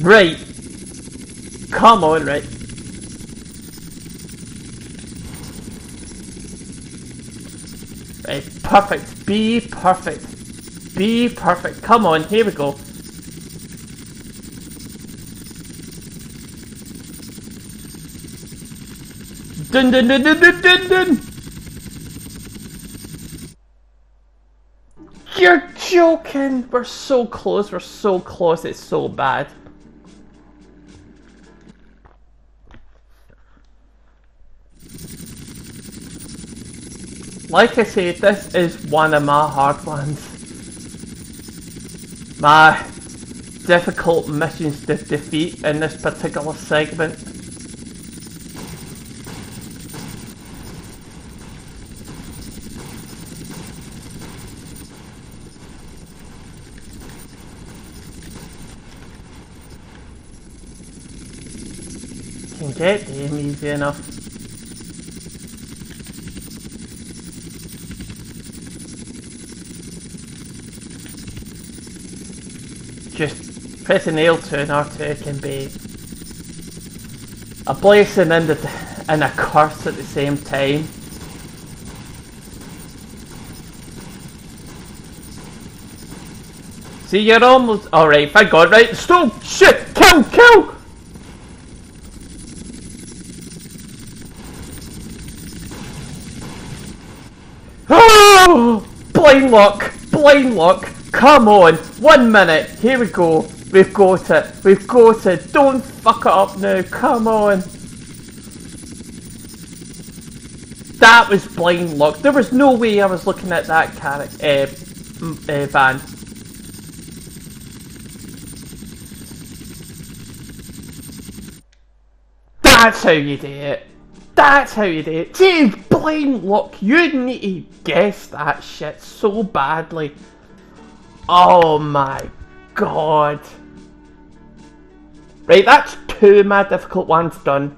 A: Right. Come on, right. Right, perfect. Be perfect. Be perfect. Come on, here we go. Dun dun dun dun dun dun dun! You're joking! We're so close, we're so close, it's so bad. Like I said, this is one of my hard ones. My difficult missions to defeat in this particular segment. Get them easy enough. just pressing L2 and R2 can be a blessing and a, and a curse at the same time. See, you're almost alright. Thank God, right? Stop! Shit! Kill! Kill! Oh! Blind luck! Blind luck! Come on! One minute! Here we go! We've got it! We've got it! Don't fuck it up now! Come on! That was blind luck. There was no way I was looking at that character, uh, uh, van. That's how you do it. That's how you do it. See, blind luck. You need to guess that shit so badly. Oh my god. Right, that's two of my difficult ones done.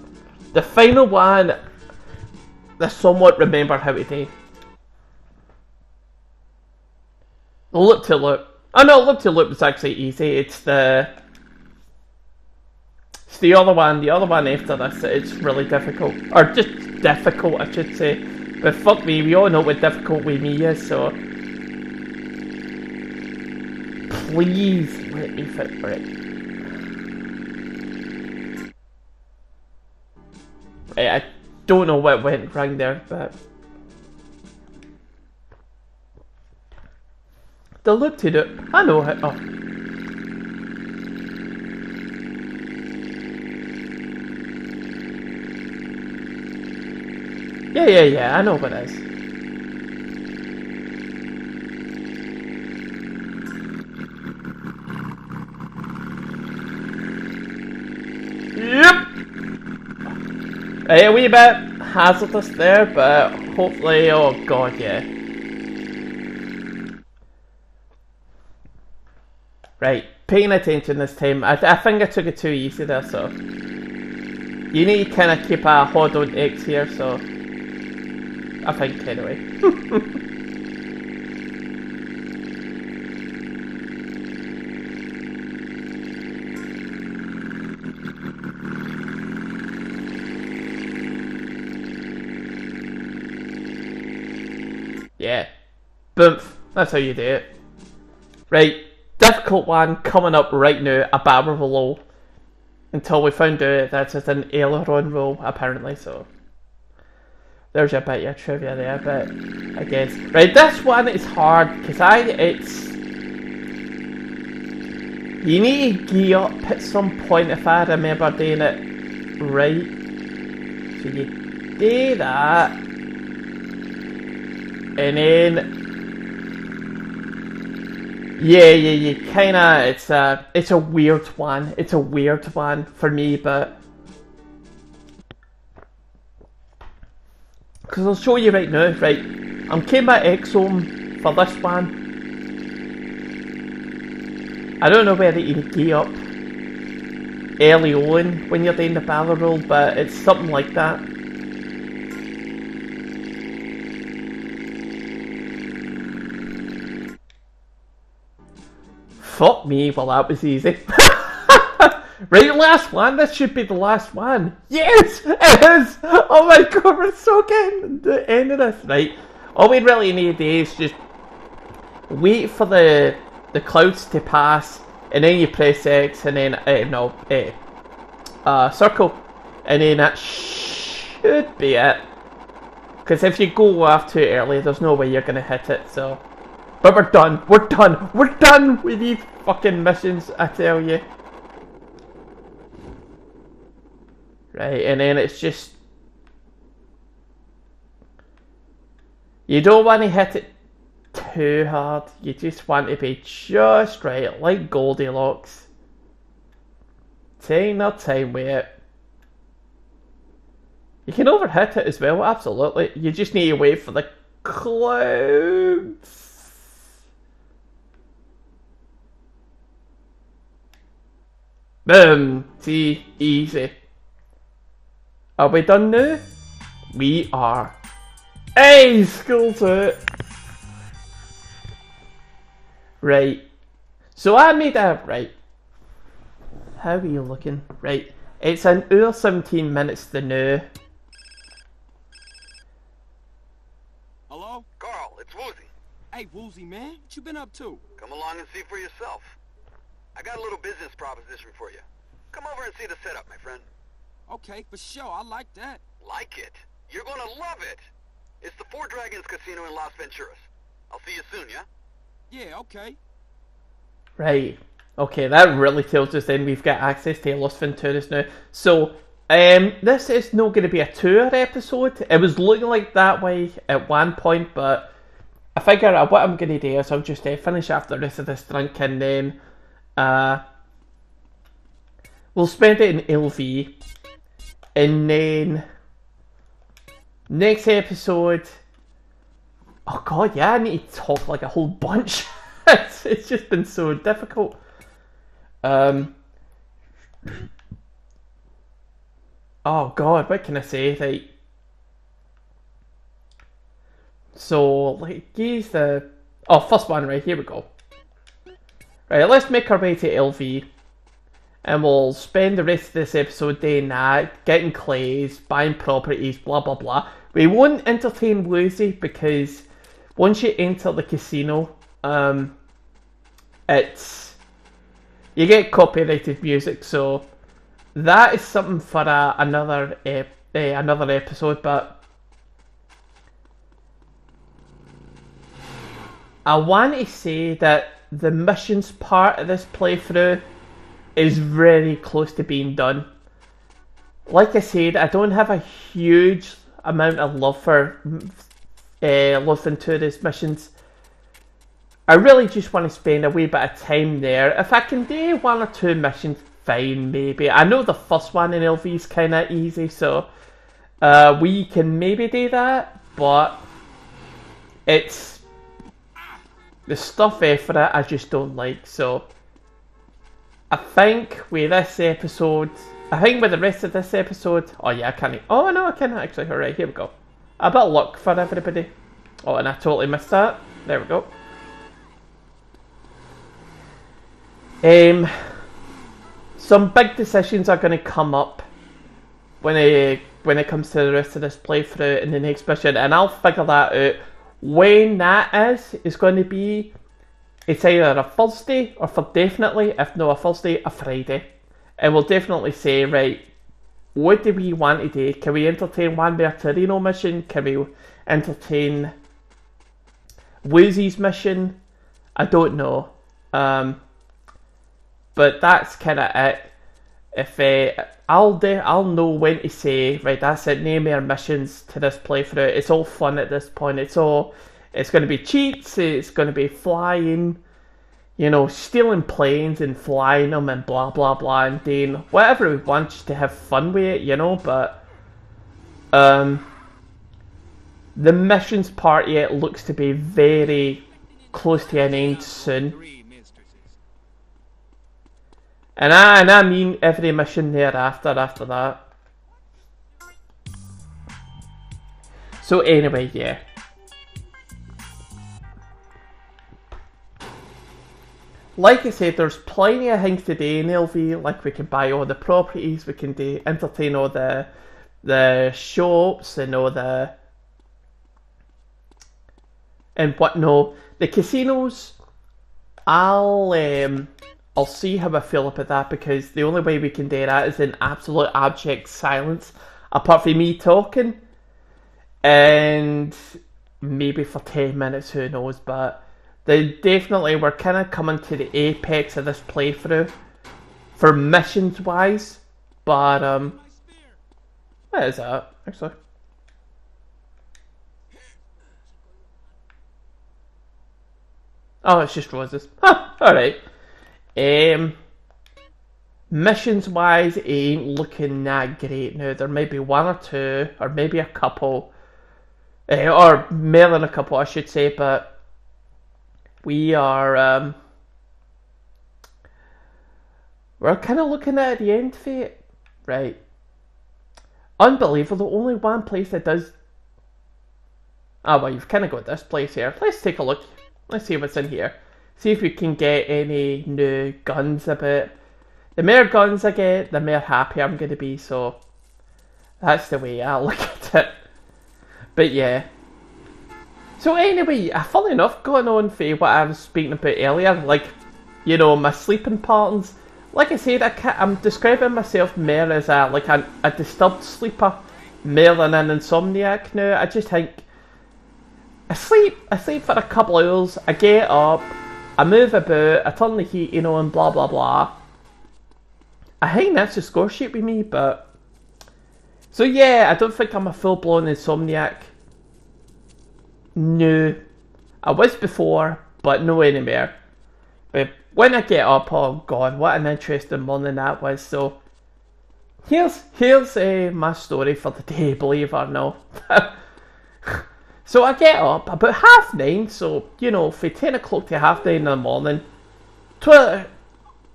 A: The final one, I somewhat remember how to do. Look to look. Oh no, look to look was actually easy. It's the it's the other one. The other one after this, it's really difficult, or just difficult, I should say. But fuck me, we all know what difficult with me is. So please let me fit for it. Right, I don't know what went wrong there, but the loop to do. I know it. Oh. Yeah, yeah, yeah, I know what it is. Yep! A wee bit hazardous there, but hopefully, oh god, yeah. Right, paying attention this time. I, I think I took it too easy there, so. You need to kind of keep a hold on X here, so. I think, anyway. Yeah. Boom. That's how you do it. Right. Difficult one coming up right now, a barrel roll. Until we found out that it's an aileron roll, apparently, so. There's a bit of trivia there, but I guess. Right, this one is hard, because I, it's. You need to gear up at some point if I remember doing it right. So you do that and then yeah, yeah, yeah, kinda. It's a, it's a weird one. It's a weird one for me, but because I'll show you right now. Right, I'm came by Exome for this one. I don't know whether you key up early on when you're doing the barrel roll, but it's something like that. Fuck me, well that was easy. right, last one. This should be the last one. Yes, it is. Oh my god, we're so getting the end of this. Right. All we really need to do is just wait for the the clouds to pass, and then you press X, and then uh, no, uh, uh, circle, and then that should be it. Because if you go off too early, there's no way you're gonna hit it. So, but we're done. We're done. We're done with these fucking missions. I tell you. Right, and then it's just you don't want to hit it too hard. You just want to be just right, like Goldilocks. Take no time with it. You can overhit it as well, absolutely. You just need to wait for the clouds. Boom. See, easy. Are we done now? We are. Hey, school's out. Right. So I made a right. How are you looking? Right. It's an hour 17 minutes to now.
C: Hello?
B: Carl, it's Woozie.
C: Hey, Woozie, man. What you been up to?
B: Come along and see for yourself. I got a little business proposition for you. Come over and see the setup, my friend.
C: Okay, for sure. I like that.
B: Like it. You're gonna love it. It's the Four Dragons Casino in Las Venturas. I'll see you soon, yeah?
C: Yeah, okay.
A: Right. Okay, that really tells us then we've got access to Los Venturas now. So, um, this is not going to be a tour episode. It was looking like that way at one point, but I figure uh, what I'm going to do is I'll just uh, finish after the rest of this drink and then uh, we'll spend it in LV. And then next episode. Oh god, yeah, I need to talk like a whole bunch. it's, it's just been so difficult. Um. Oh god, what can I say? Like. So, like, he's the. Oh, first one, right, here we go. Right, let's make our way to LV. And we'll spend the rest of this episode doing that, getting clays, buying properties, blah blah blah. We won't entertain Woozie because once you enter the casino, um, it's you get copyrighted music, so that is something for uh, another uh, another episode. But I want to say that the missions part of this playthrough is very close to being done. Like I said, I don't have a huge amount of love for uh, Los Venturas missions. I really just want to spend a wee bit of time there. If I can do one or two missions, fine, maybe. I know the first one in LV is kind of easy, so uh, we can maybe do that, but it's the stuff for it I just don't like, so I think with this episode, I think with the rest of this episode, oh yeah, I can't. Oh no, I can actually. Alright, here we go. A bit of luck for everybody. Oh, and I totally missed that. There we go. Um, some big decisions are going to come up when it when it comes to the rest of this playthrough in the next mission, and I'll figure that out. When that is, is going to be it's either a Thursday or for definitely, if not a Thursday, a Friday. And we'll definitely say, right, what do we want to do? Can we entertain Juan Bertorino mission? Can we entertain Woozie's mission? I don't know. Um, but that's kind of it. If uh, I'll do, I'll know when to say right. That's it. Name our missions to this playthrough. It's all fun at this point. It's all. It's going to be cheats. It's going to be flying. You know, stealing planes and flying them and blah blah blah and doing whatever we want just to have fun with it. You know, but um, the missions part yet looks to be very close to an end soon. And I, and I mean every mission thereafter after that. So anyway, yeah. Like I said, there's plenty of things to do in LV. Like we can buy all the properties, we can do entertain all the the shops and all the and what no the casinos. I'll um, I'll see how I feel about that because the only way we can do that is in absolute abject silence, apart from me talking, and maybe for ten minutes, who knows? But they definitely we're kind of coming to the apex of this playthrough for missions wise. But um, what is that actually? Oh, it's just roses. Alright. Um, missions wise, ain't looking that great now. There may be one or two, or maybe a couple, uh, or more than a couple, I should say, but we are, um, we're kind of looking at the end it. Right. Unbelievable. The only one place that does. Ah, well, you've kind of got this place here. Let's take a look. Let's see what's in here. See if we can get any new guns a bit. The more guns I get, the more happy I'm going to be, so that's the way I look at it. But yeah. So anyway, uh, funny enough, going on for what I was speaking about earlier, like, you know, my sleeping patterns. Like I said, I am describing myself more as a like a, a disturbed sleeper, more than an insomniac now. I just think I sleep, I sleep for a couple hours, I get up, I move about, I turn the heating on, blah blah blah. I think that's the score sheet with me, but so yeah, I don't think I'm a full blown insomniac. No, I was before, but no anymore. But when I get up, oh god, what an interesting morning that was. So here's here's uh, my story for the day, believe it or not. So I get up about half nine, so you know, from 10 o'clock to half nine in the morning, tw-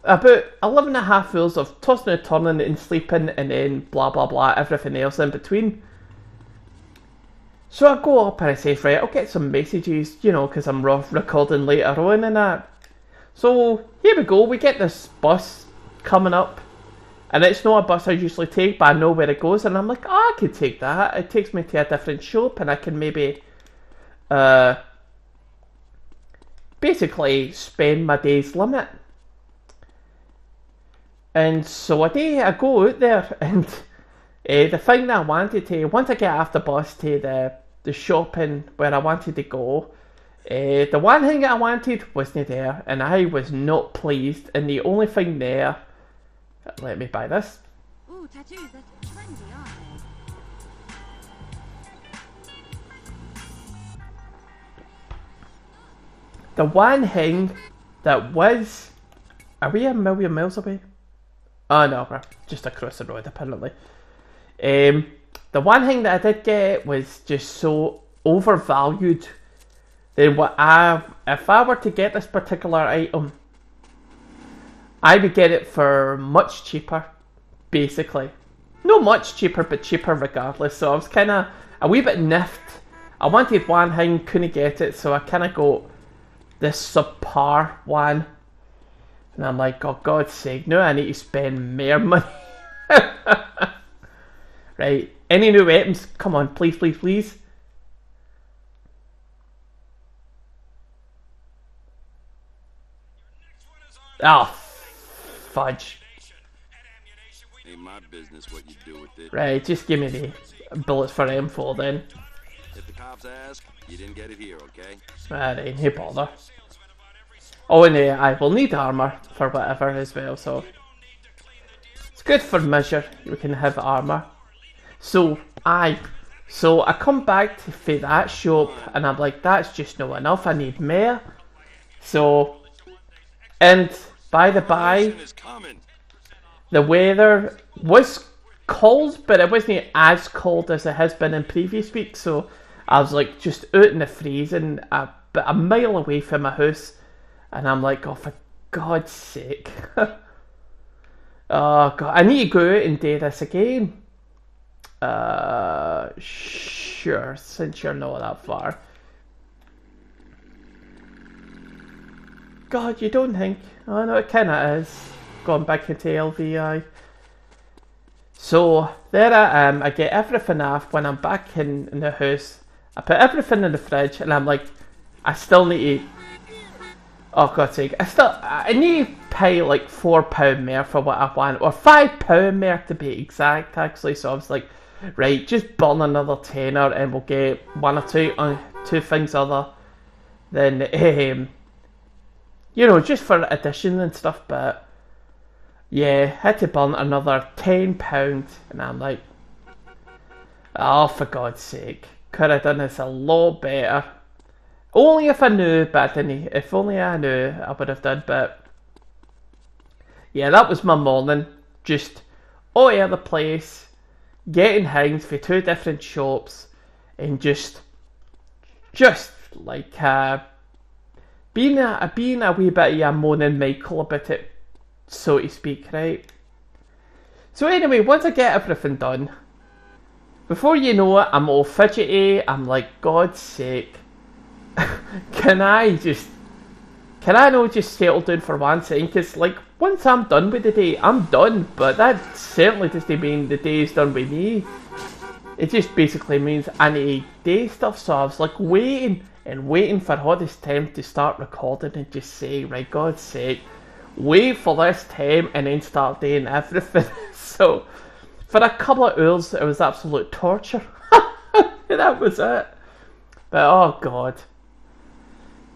A: about 11 and a half hours of tossing and turning and sleeping, and then blah blah blah, everything else in between. So I go up and I say, right, I'll get some messages, you know, because I'm recording later on and that. So here we go, we get this bus coming up and it's not a bus I usually take, but I know where it goes, and I'm like, oh, I could take that. It takes me to a different shop, and I can maybe, uh, basically spend my day's limit. And so a day I go out there, and uh, the thing that I wanted to, once I get off the bus to the the shopping where I wanted to go, uh, the one thing I wanted wasn't there, and I was not pleased. And the only thing there let me buy this.
D: Ooh, tattoos, they're trendy, aren't they?
A: The one thing that was... Are we a million miles away? Oh no, we're just across the road apparently. Um, the one thing that I did get was just so overvalued. Then what I, if I were to get this particular item, I would get it for much cheaper, basically. No much cheaper, but cheaper regardless. So I was kind of a wee bit niffed. I wanted one thing, couldn't get it, so I kind of got this subpar one. And I'm like, oh God's sake, now I need to spend more money. right, any new items? Come on, please, please, please. Oh, fudge.
C: Ain't my business what you do with it.
A: Right, just give me the bullets for M4 then.
C: If the cops ask, you didn't get it here, okay?
A: Right, no bother. Oh, and uh, I will need armour for whatever as well, so... It's good for measure, we can have armour. So, I... So, I come back to for that shop, and I'm like, that's just not enough, I need more. So... And by the by, the weather was cold, but it wasn't as cold as it has been in previous weeks. So I was like just out in the freezing, a, a mile away from my house, and I'm like, oh, for God's sake. oh, God, I need to go out and do this again. Uh, sure, since you're not that far. God, you don't think I know it kind of is. Going back into LVI. So there I am. I get everything off when I'm back in, in the house. I put everything in the fridge and I'm like, I still need to. Oh God's sake! I still I need to pay like four pound more for what I want, or five pound more to be exact. Actually, so I was like, right, just burn another tenner, and we'll get one or two uh, two things other than um, you know, just for addition and stuff. But yeah, had to burn another ten pound, and I'm like, oh, for God's sake, could have done this a lot better. Only if I knew, but didn't. If only I knew, I would have done. But yeah, that was my morning. Just all over the place, getting hangs for two different shops, and just, just like uh, being a being a wee bit of a moaning Michael about it, so to speak, right? So anyway, once I get everything done, before you know it, I'm all fidgety. I'm like, God's sake can I just can I not just settle down for one second? Because like once I'm done with the day, I'm done. But that certainly doesn't mean the day is done with me. It just basically means I need day stuff. So I was like waiting and waiting for all this time to start recording and just say, right, God's sake, wait for this time and then start doing everything. so for a couple of hours, it was absolute torture. that was it. But oh God.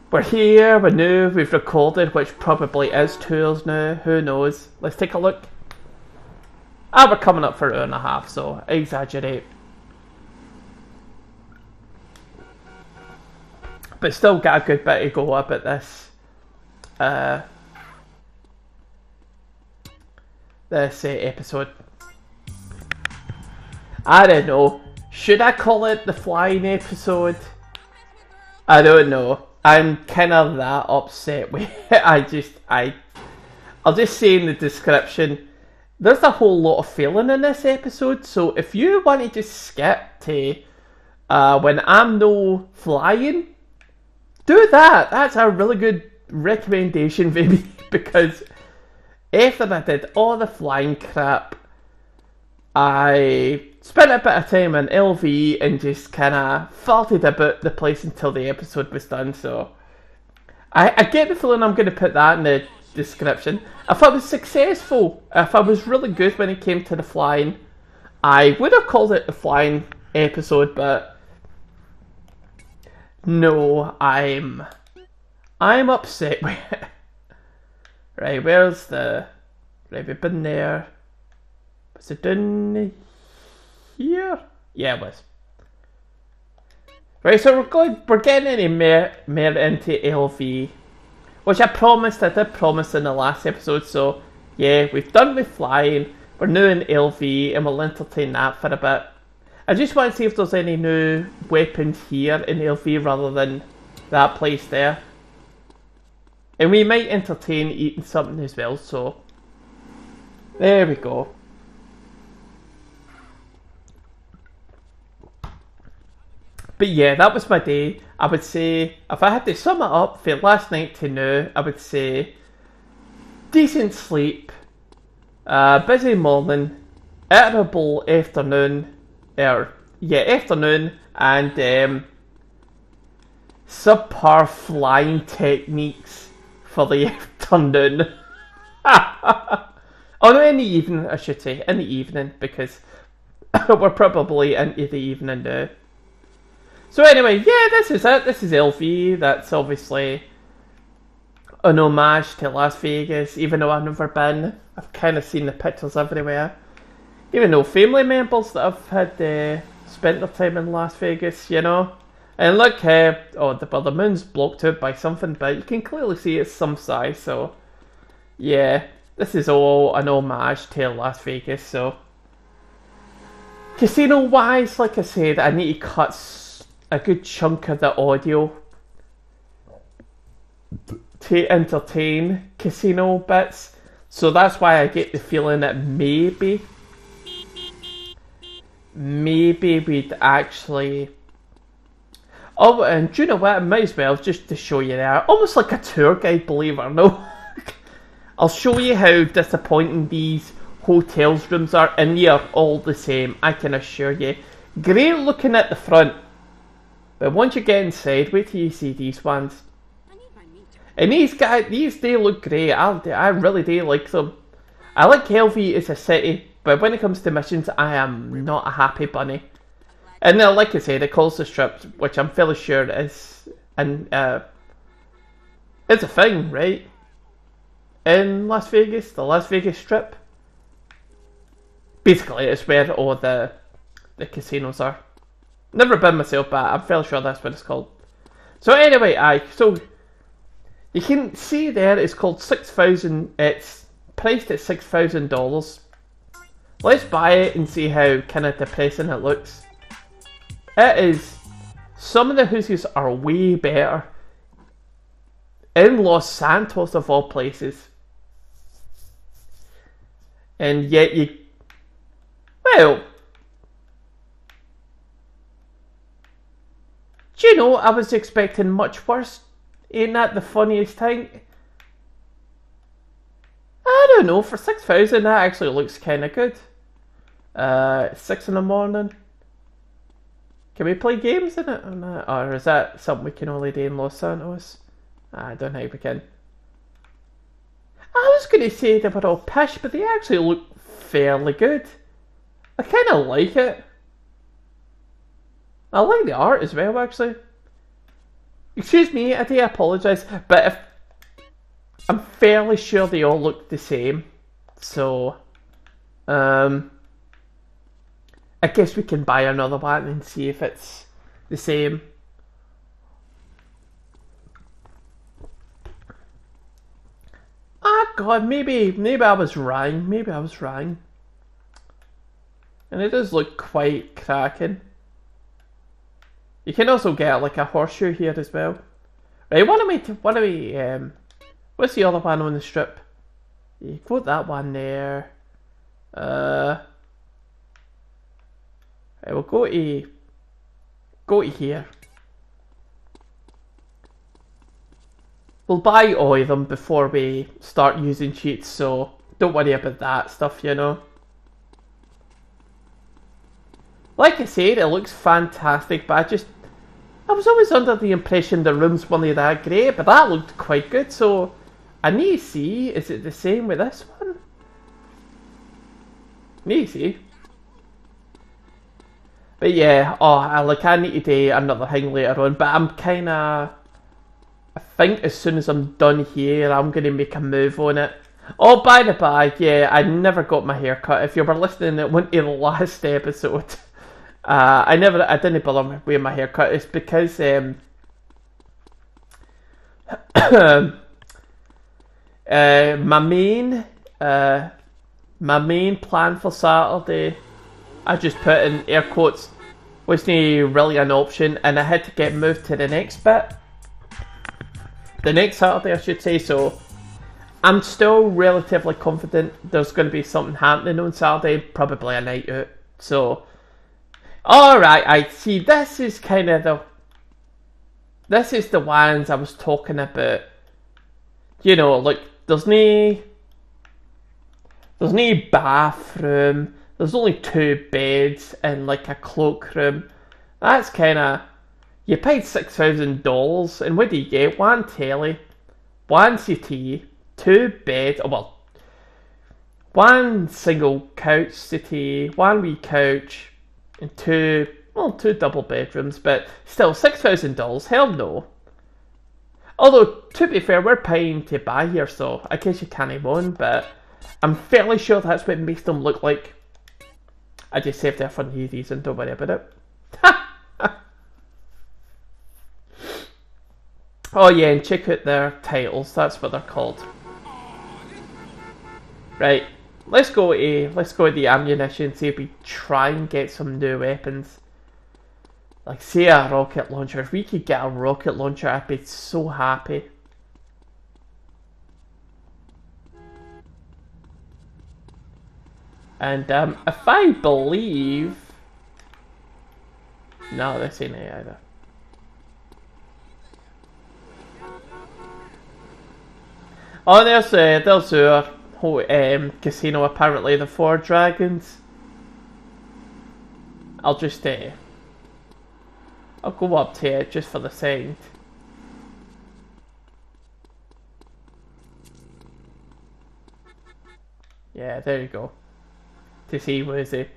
A: We're here, we're new, we've recorded, which probably is two hours now, who knows. Let's take a look. Ah, we're coming up for an hour and a half, so exaggerate. But still got a good bit to go up at this. Uh, this uh, episode. I don't know. Should I call it the flying episode? I don't know. I'm kind of that upset with it. I just, I, I'll just say in the description, there's a whole lot of feeling in this episode. So if you want to just skip to uh, when I'm no flying, do that. That's a really good recommendation, maybe, because after I did all the flying crap, I spent a bit of time in LV and just kind of farted about the place until the episode was done. So I, I get the feeling I'm going to put that in the description. If I was successful, if I was really good when it came to the flying, I would have called it the flying episode, but no, I'm I'm upset with it. Right, where's the right? We've been there. Was it done here? Yeah, it was. Right, so we're going, we're getting any more, into LV, which I promised, I did promise in the last episode, so yeah, we've done with flying, we're new in LV, and we'll entertain that for a bit. I just want to see if there's any new weapons here in LV rather than that place there. And we might entertain eating something as well, so there we go. But yeah, that was my day. I would say, if I had to sum it up for last night to now, I would say decent sleep, uh, busy morning, irritable afternoon, or yeah, afternoon, and um, subpar flying techniques for the afternoon. oh no, in the evening, I should say, in the evening, because we're probably into the evening now. So anyway, yeah, this is it. This is LV. That's obviously an homage to Las Vegas, even though I've never been. I've kind of seen the pictures everywhere. Even though family members that I've had uh, spent their time in Las Vegas, you know. And look, uh, oh, the, well, the moon's blocked out by something, but you can clearly see it's some size, so yeah, this is all an homage to Las Vegas, so. Casino wise, like I said, I need to cut a good chunk of the audio to entertain casino bits. So that's why I get the feeling that maybe, maybe we'd actually. Oh, and do you know what? I might as well just to show you there, almost like a tour guide, believe it or not. I'll show you how disappointing these hotels rooms are, and they are all the same. I can assure you. Great looking at the front, But once you get inside, wait till you see these ones. And these guys, these they look great. I, I really do like them. I like LV as a city, but when it comes to missions, I am not a happy bunny. And then, like I said, it calls the strip, which I'm fairly sure is, and uh, it's a thing, right? In Las Vegas, the Las Vegas Strip. Basically, it's where all the the casinos are. Never been myself, but I'm fairly sure that's what it's called. So anyway, I so you can see there it's called six thousand. It's priced at six thousand dollars. Let's buy it and see how kind of depressing it looks. It is. Some of the houses are way better in Los Santos of all places, and yet you. Well, do you know I was expecting much worse? Ain't that the funniest thing? I don't know. For six thousand, that actually looks kind of good. Uh, six in the morning. Can we play games in it or not? Or is that something we can only do in Los Santos? I don't think we can. I was going to say they were all pish, but they actually look fairly good. I kind of like it. I like the art as well, actually. Excuse me, I do apologise, but if I'm fairly sure they all look the same, so um, I guess we can buy another one and see if it's the same. Ah, God, maybe maybe I was wrong. Maybe I was wrong. And it does look quite cracking. You can also get like a horseshoe here as well. Right, what do we, what do we, um, what's the other one on the strip? You put that one there. Uh, right, we'll go to, go to here. We'll buy all of them before we start using cheats, so don't worry about that stuff, you know. Like I said, it looks fantastic, but I just I was always under the impression the rooms weren't that great, but that looked quite good. So I need to see, is it the same with this one? Need to see. But yeah, oh, I, like I need to do another thing later on. But I'm kind of, I think as soon as I'm done here, I'm gonna make a move on it. Oh, by the by, yeah, I never got my hair cut. If you were listening, it went to the last episode. Uh, I never, I didn't bother with my haircut. It's because um, uh, my main, uh, my main plan for Saturday, I just put in air quotes, wasn't really an option, and I had to get moved to the next bit. The next Saturday, I should say. So, I'm still relatively confident there's going to be something happening on Saturday, probably a night out. So. Alright, I see. This is kind of the. This is the ones I was talking about. You know, like, there's no. There's no bathroom. There's only two beds and like a cloakroom. That's kind of. You paid $6,000 and what do you get? One telly, one CT, two beds. Oh, well, one single couch CT, one wee couch and two, well, two double bedrooms, but still six thousand dollars. Hell no. Although to be fair, we're paying to buy here, so I guess you can't even. But I'm fairly sure that's what makes them look like. I just saved that for new reason. Don't worry about it. oh yeah, and check out their titles. That's what they're called. Right. Let's go to let's go to the ammunition. See if we try and get some new weapons. Like say a rocket launcher. If we could get a rocket launcher, I'd be so happy. And um, if I believe, no, this ain't it either. Oh, there's uh, there's uh, whole um, casino apparently the four dragons. I'll just uh, I'll go up to it just for the sound. Yeah, there you go. To see where is it.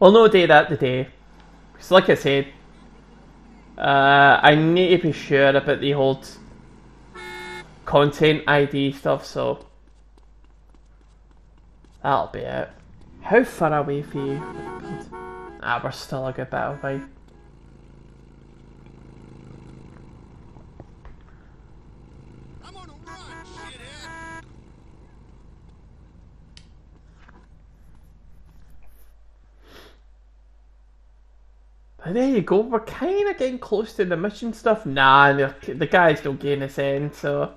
A: Well, no day that today. Because like I said, uh, I need to be sure about the whole content ID stuff, so that'll be it. How far away for you? Ah, we're still a good bit away.
C: I'm on a run, shithead.
A: But there you go, we're kind of getting close to the mission stuff. Nah, the, guys don't gain us in, so.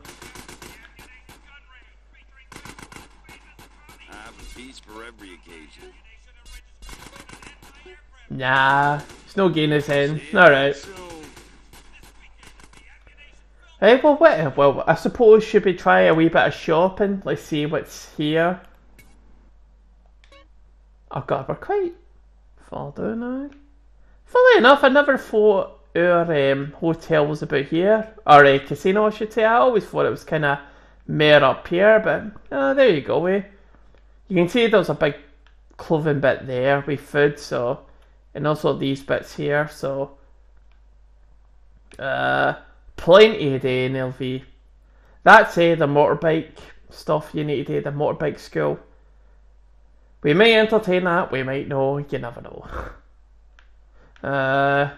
E: I have for every occasion.
A: Nah, it's no gain us in. Alright. Hey, well, wait, well, I suppose should we try a wee bit of shopping? Let's see what's here. Oh god, we're quite far down now. Funnily enough, I never thought our um, hotel was about here. Or a casino, I should say. I always thought it was kind of more up here, but uh, there you go. Eh? You can see there's a big clothing bit there with food, so. And also these bits here, so. Uh, plenty do in LV. That's uh, the motorbike stuff you need to do, the motorbike school. We may entertain that, we might know, you never know. Uh,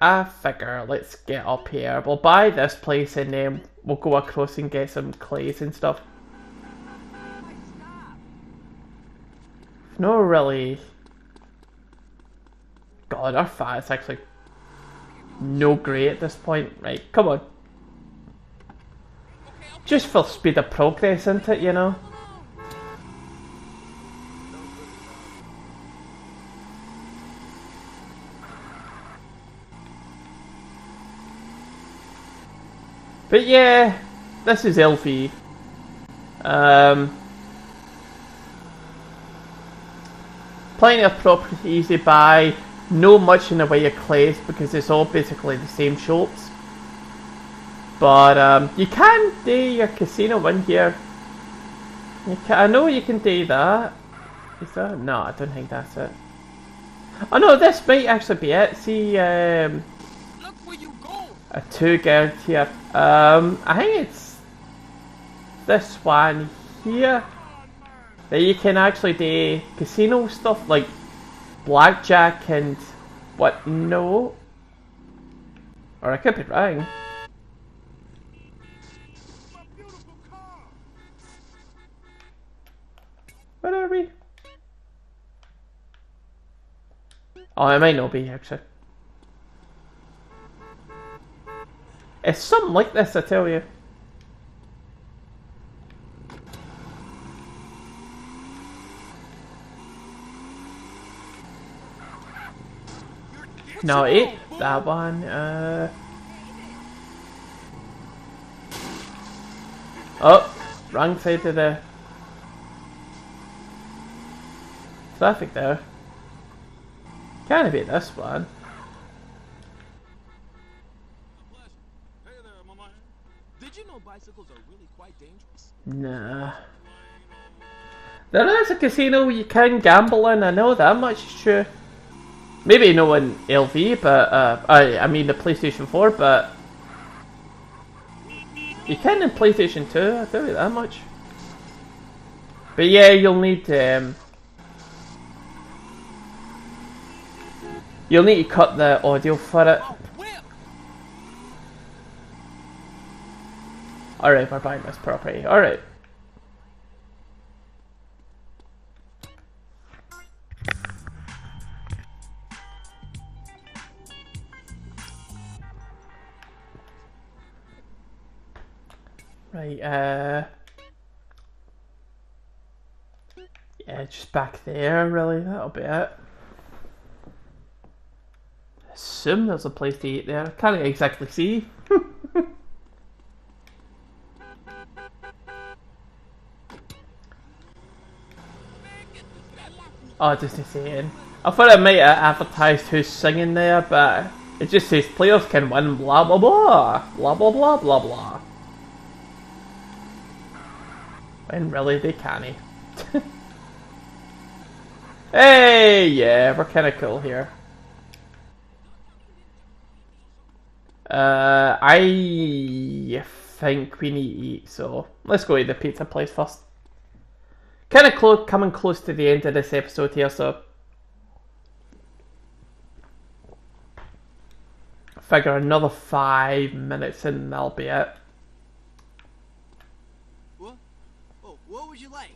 A: I figure let's get up here. We'll buy this place and then we'll go across and get some clays and stuff. No, really. God, our fat is actually no great at this point. Right, come on. Just for speed of progress, isn't it, you know? But yeah, this is LV. Um, plenty of properties to buy. No much in the way of clays because it's all basically the same shops. But um, you can do your casino in here. You can, I know you can do that. Is that? No, I don't think that's it. Oh no, this might actually be it. See, um,
C: Look where you go.
A: a two guard here. Um, I think it's this one here that you can actually do casino stuff like blackjack and what? No, or I could be wrong. Where are we? Oh, it might not be actually. It's something like this, I tell you. No, it that one. Uh. Oh, wrong side of the traffic there. Can't be this one.
C: Hey there, my man. Did you know bicycles are really quite dangerous?
A: Nah. There is a casino you can gamble in, I know that much is true. Maybe no in LV, but, uh, I, I mean the PlayStation 4, but... You can in PlayStation 2, I'll tell you that much. But yeah, you'll need, um... You'll need to cut the audio for it.
C: Oh, whip!
A: Alright, we're buying this property. Alright. Right, uh... Yeah, just back there, really. That'll be it. Assume there's a place to eat there. Can't exactly see. Oh, just saying. I thought it might have advertised who's singing there, but it just says players can win blah blah blah. Blah blah blah blah blah. And really, they can't. hey, yeah, we're kind of cool here. Uh, I think we need to eat, so let's go to the pizza place first. Kind of close, coming close to the end of this episode here, so figure another five minutes and that'll be it.
C: What? Oh, what would you like?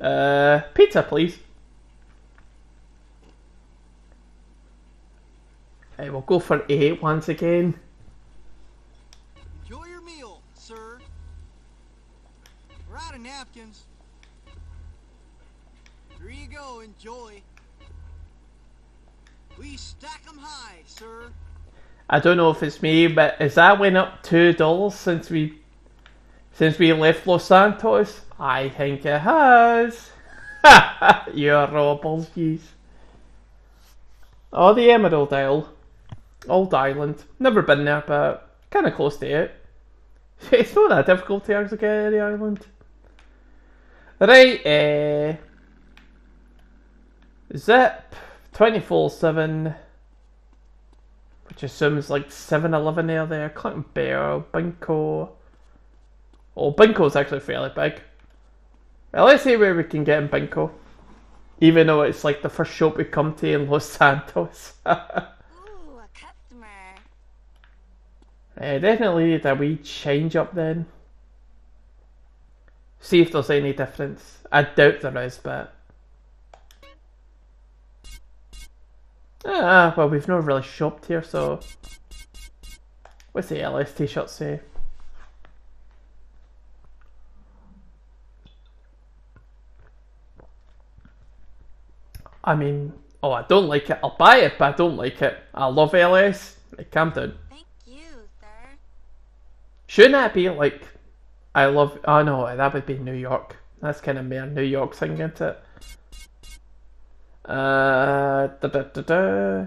A: Uh, pizza, please. Hey, we'll go for eight once again.
C: Enjoy your meal, sir. We're out of napkins. Here you go, enjoy. We stack 'em high, sir.
A: I don't know if it's me, but has that went up two dollars since we since we left Los Santos? I think it has. You're robbers, jeez. Oh, the Emerald Isle. Old island. Never been there, but kind of close to it. It's not that difficult to actually get to the island. Right, uh, Zip 24 7 which assumes like 7-Eleven there, there, Clinton Bear, Binco. Oh, Binco's actually fairly big. Well, let's see where we can get in Binco. Even though it's like the first shop we come to in Los Santos. uh,
D: Ooh, a customer.
A: definitely need a wee change up then. See if there's any difference. I doubt there is, but. Ah, well, we've not really shopped here, so. What's the LS t shirt say? I mean, oh, I don't like it. I'll buy it, but I don't like it. I love LS. Like, calm down.
D: Thank you, sir.
A: Shouldn't that be like, I love, oh no, that would be New York. That's kind of more New York thing, isn't it? Uh, da da da da.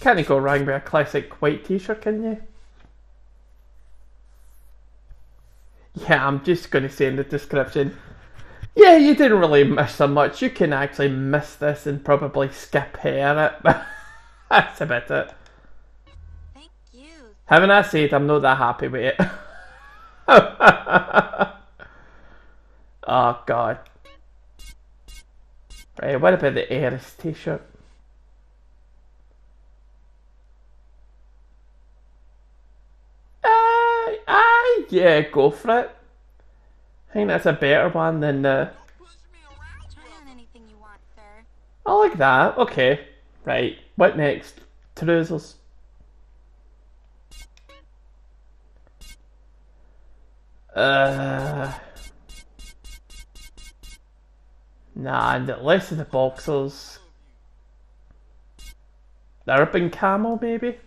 A: Can't go wrong with a classic white t-shirt, can you? Yeah, I'm just going to say in the description. Yeah, you didn't really miss so much. You can actually miss this and probably skip here. That's about it.
D: Thank you.
A: Having I said, I'm not that happy with it. oh god. Right, what about the Eris t-shirt? Uh, aye, yeah, go for it. I think that's a better one than the. I like that. Okay, right. What next? Trousers. Uh. Nah, and the rest of the boxers. The urban camel, maybe?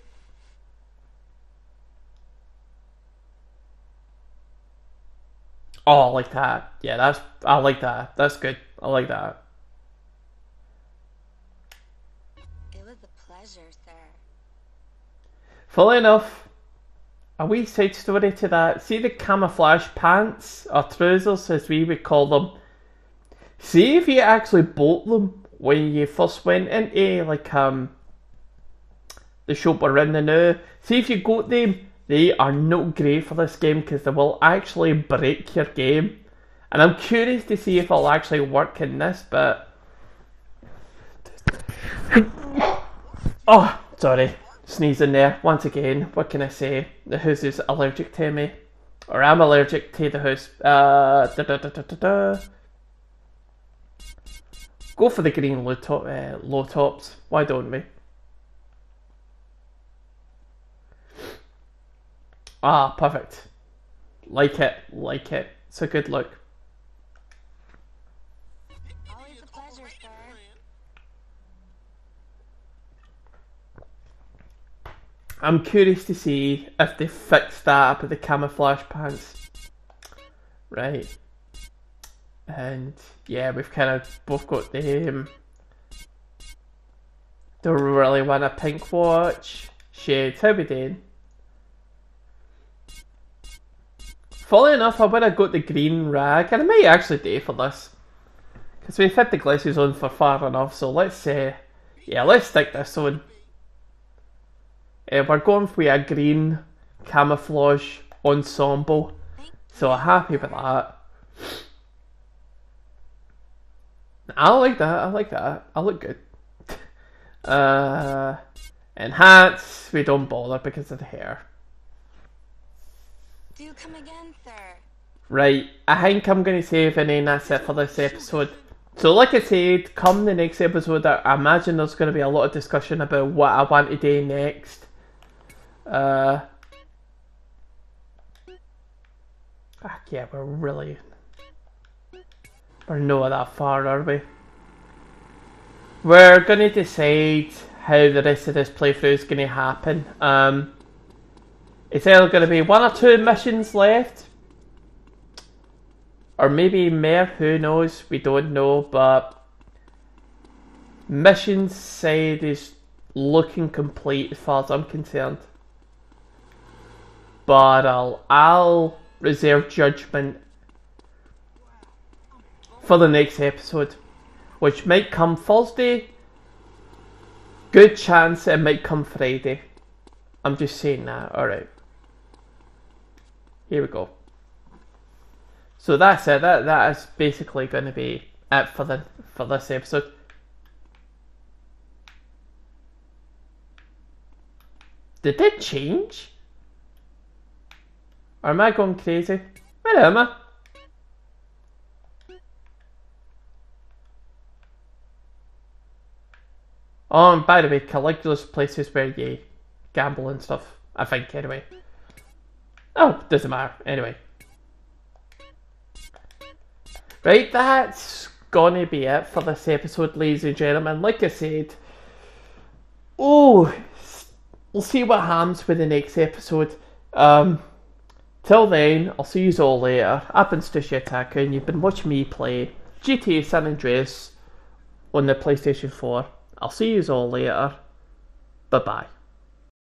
A: Oh, I like that. Yeah, that's. I like that. That's good. I like that.
D: It was a pleasure, sir.
A: Funnily enough, a wee side story to that. See the camouflage pants or trousers, as we would call them. See if you actually bought them when you first went into like um the shop around the now. See if you got them. They are not great for this game because they will actually break your game. And I'm curious to see if it'll actually work in this, but Oh, sorry. Sneezing there. Once again, what can I say? The house is allergic to me. Or I'm allergic to the house. Uh, da, da, da, da, da, da. Go for the green low, top, uh, low tops. Why don't we? Ah, perfect. Like it, like it. It's a good look.
D: Pleasure.
A: I'm curious to see if they fixed that up with the camouflage pants. Right. And yeah, we've kind of both got the um, don't really want a pink watch. Shades, how we doing? Funnily enough, I would have got the green rag, and I might actually do for this. Because we've had the glasses on for far enough, so let's say, yeah, let's stick this on. Uh, we're going for a green camouflage ensemble, so I'm happy with that. I like that, I like that, I look good. Uh, and hats, we don't bother because of the hair.
D: Do come again, sir.
A: Right, I think I'm going to save and then that's it for this episode. So, like I said, come the next episode, I I imagine there's going to be a lot of discussion about what I want to do next. Uh, ah, yeah, we're really. We're not that far, are we? We're going to decide how the rest of this playthrough is going to happen. Um, it's either going to be one or two missions left, or maybe more, who knows, we don't know, but mission side is looking complete as far as I'm concerned. But I'll, I'll reserve judgment for the next episode, which might come Thursday. Good chance it might come Friday. I'm just saying that, alright. Here we go. So that's it. That that is basically going to be it for the for this episode. Did it change? Or am I going crazy? Where am I? Oh, and by the way, Caligula's places where you gamble and stuff. I think, anyway. Oh, doesn't matter. Anyway. Right, that's gonna be it for this episode, ladies and gentlemen. Like I said, oh, we'll see what happens with the next episode. Um, till then, I'll see you all later. I've been Stooshie Otaku, and you've been watching me play GTA San Andreas on the PlayStation 4. I'll see you all later. Bye bye.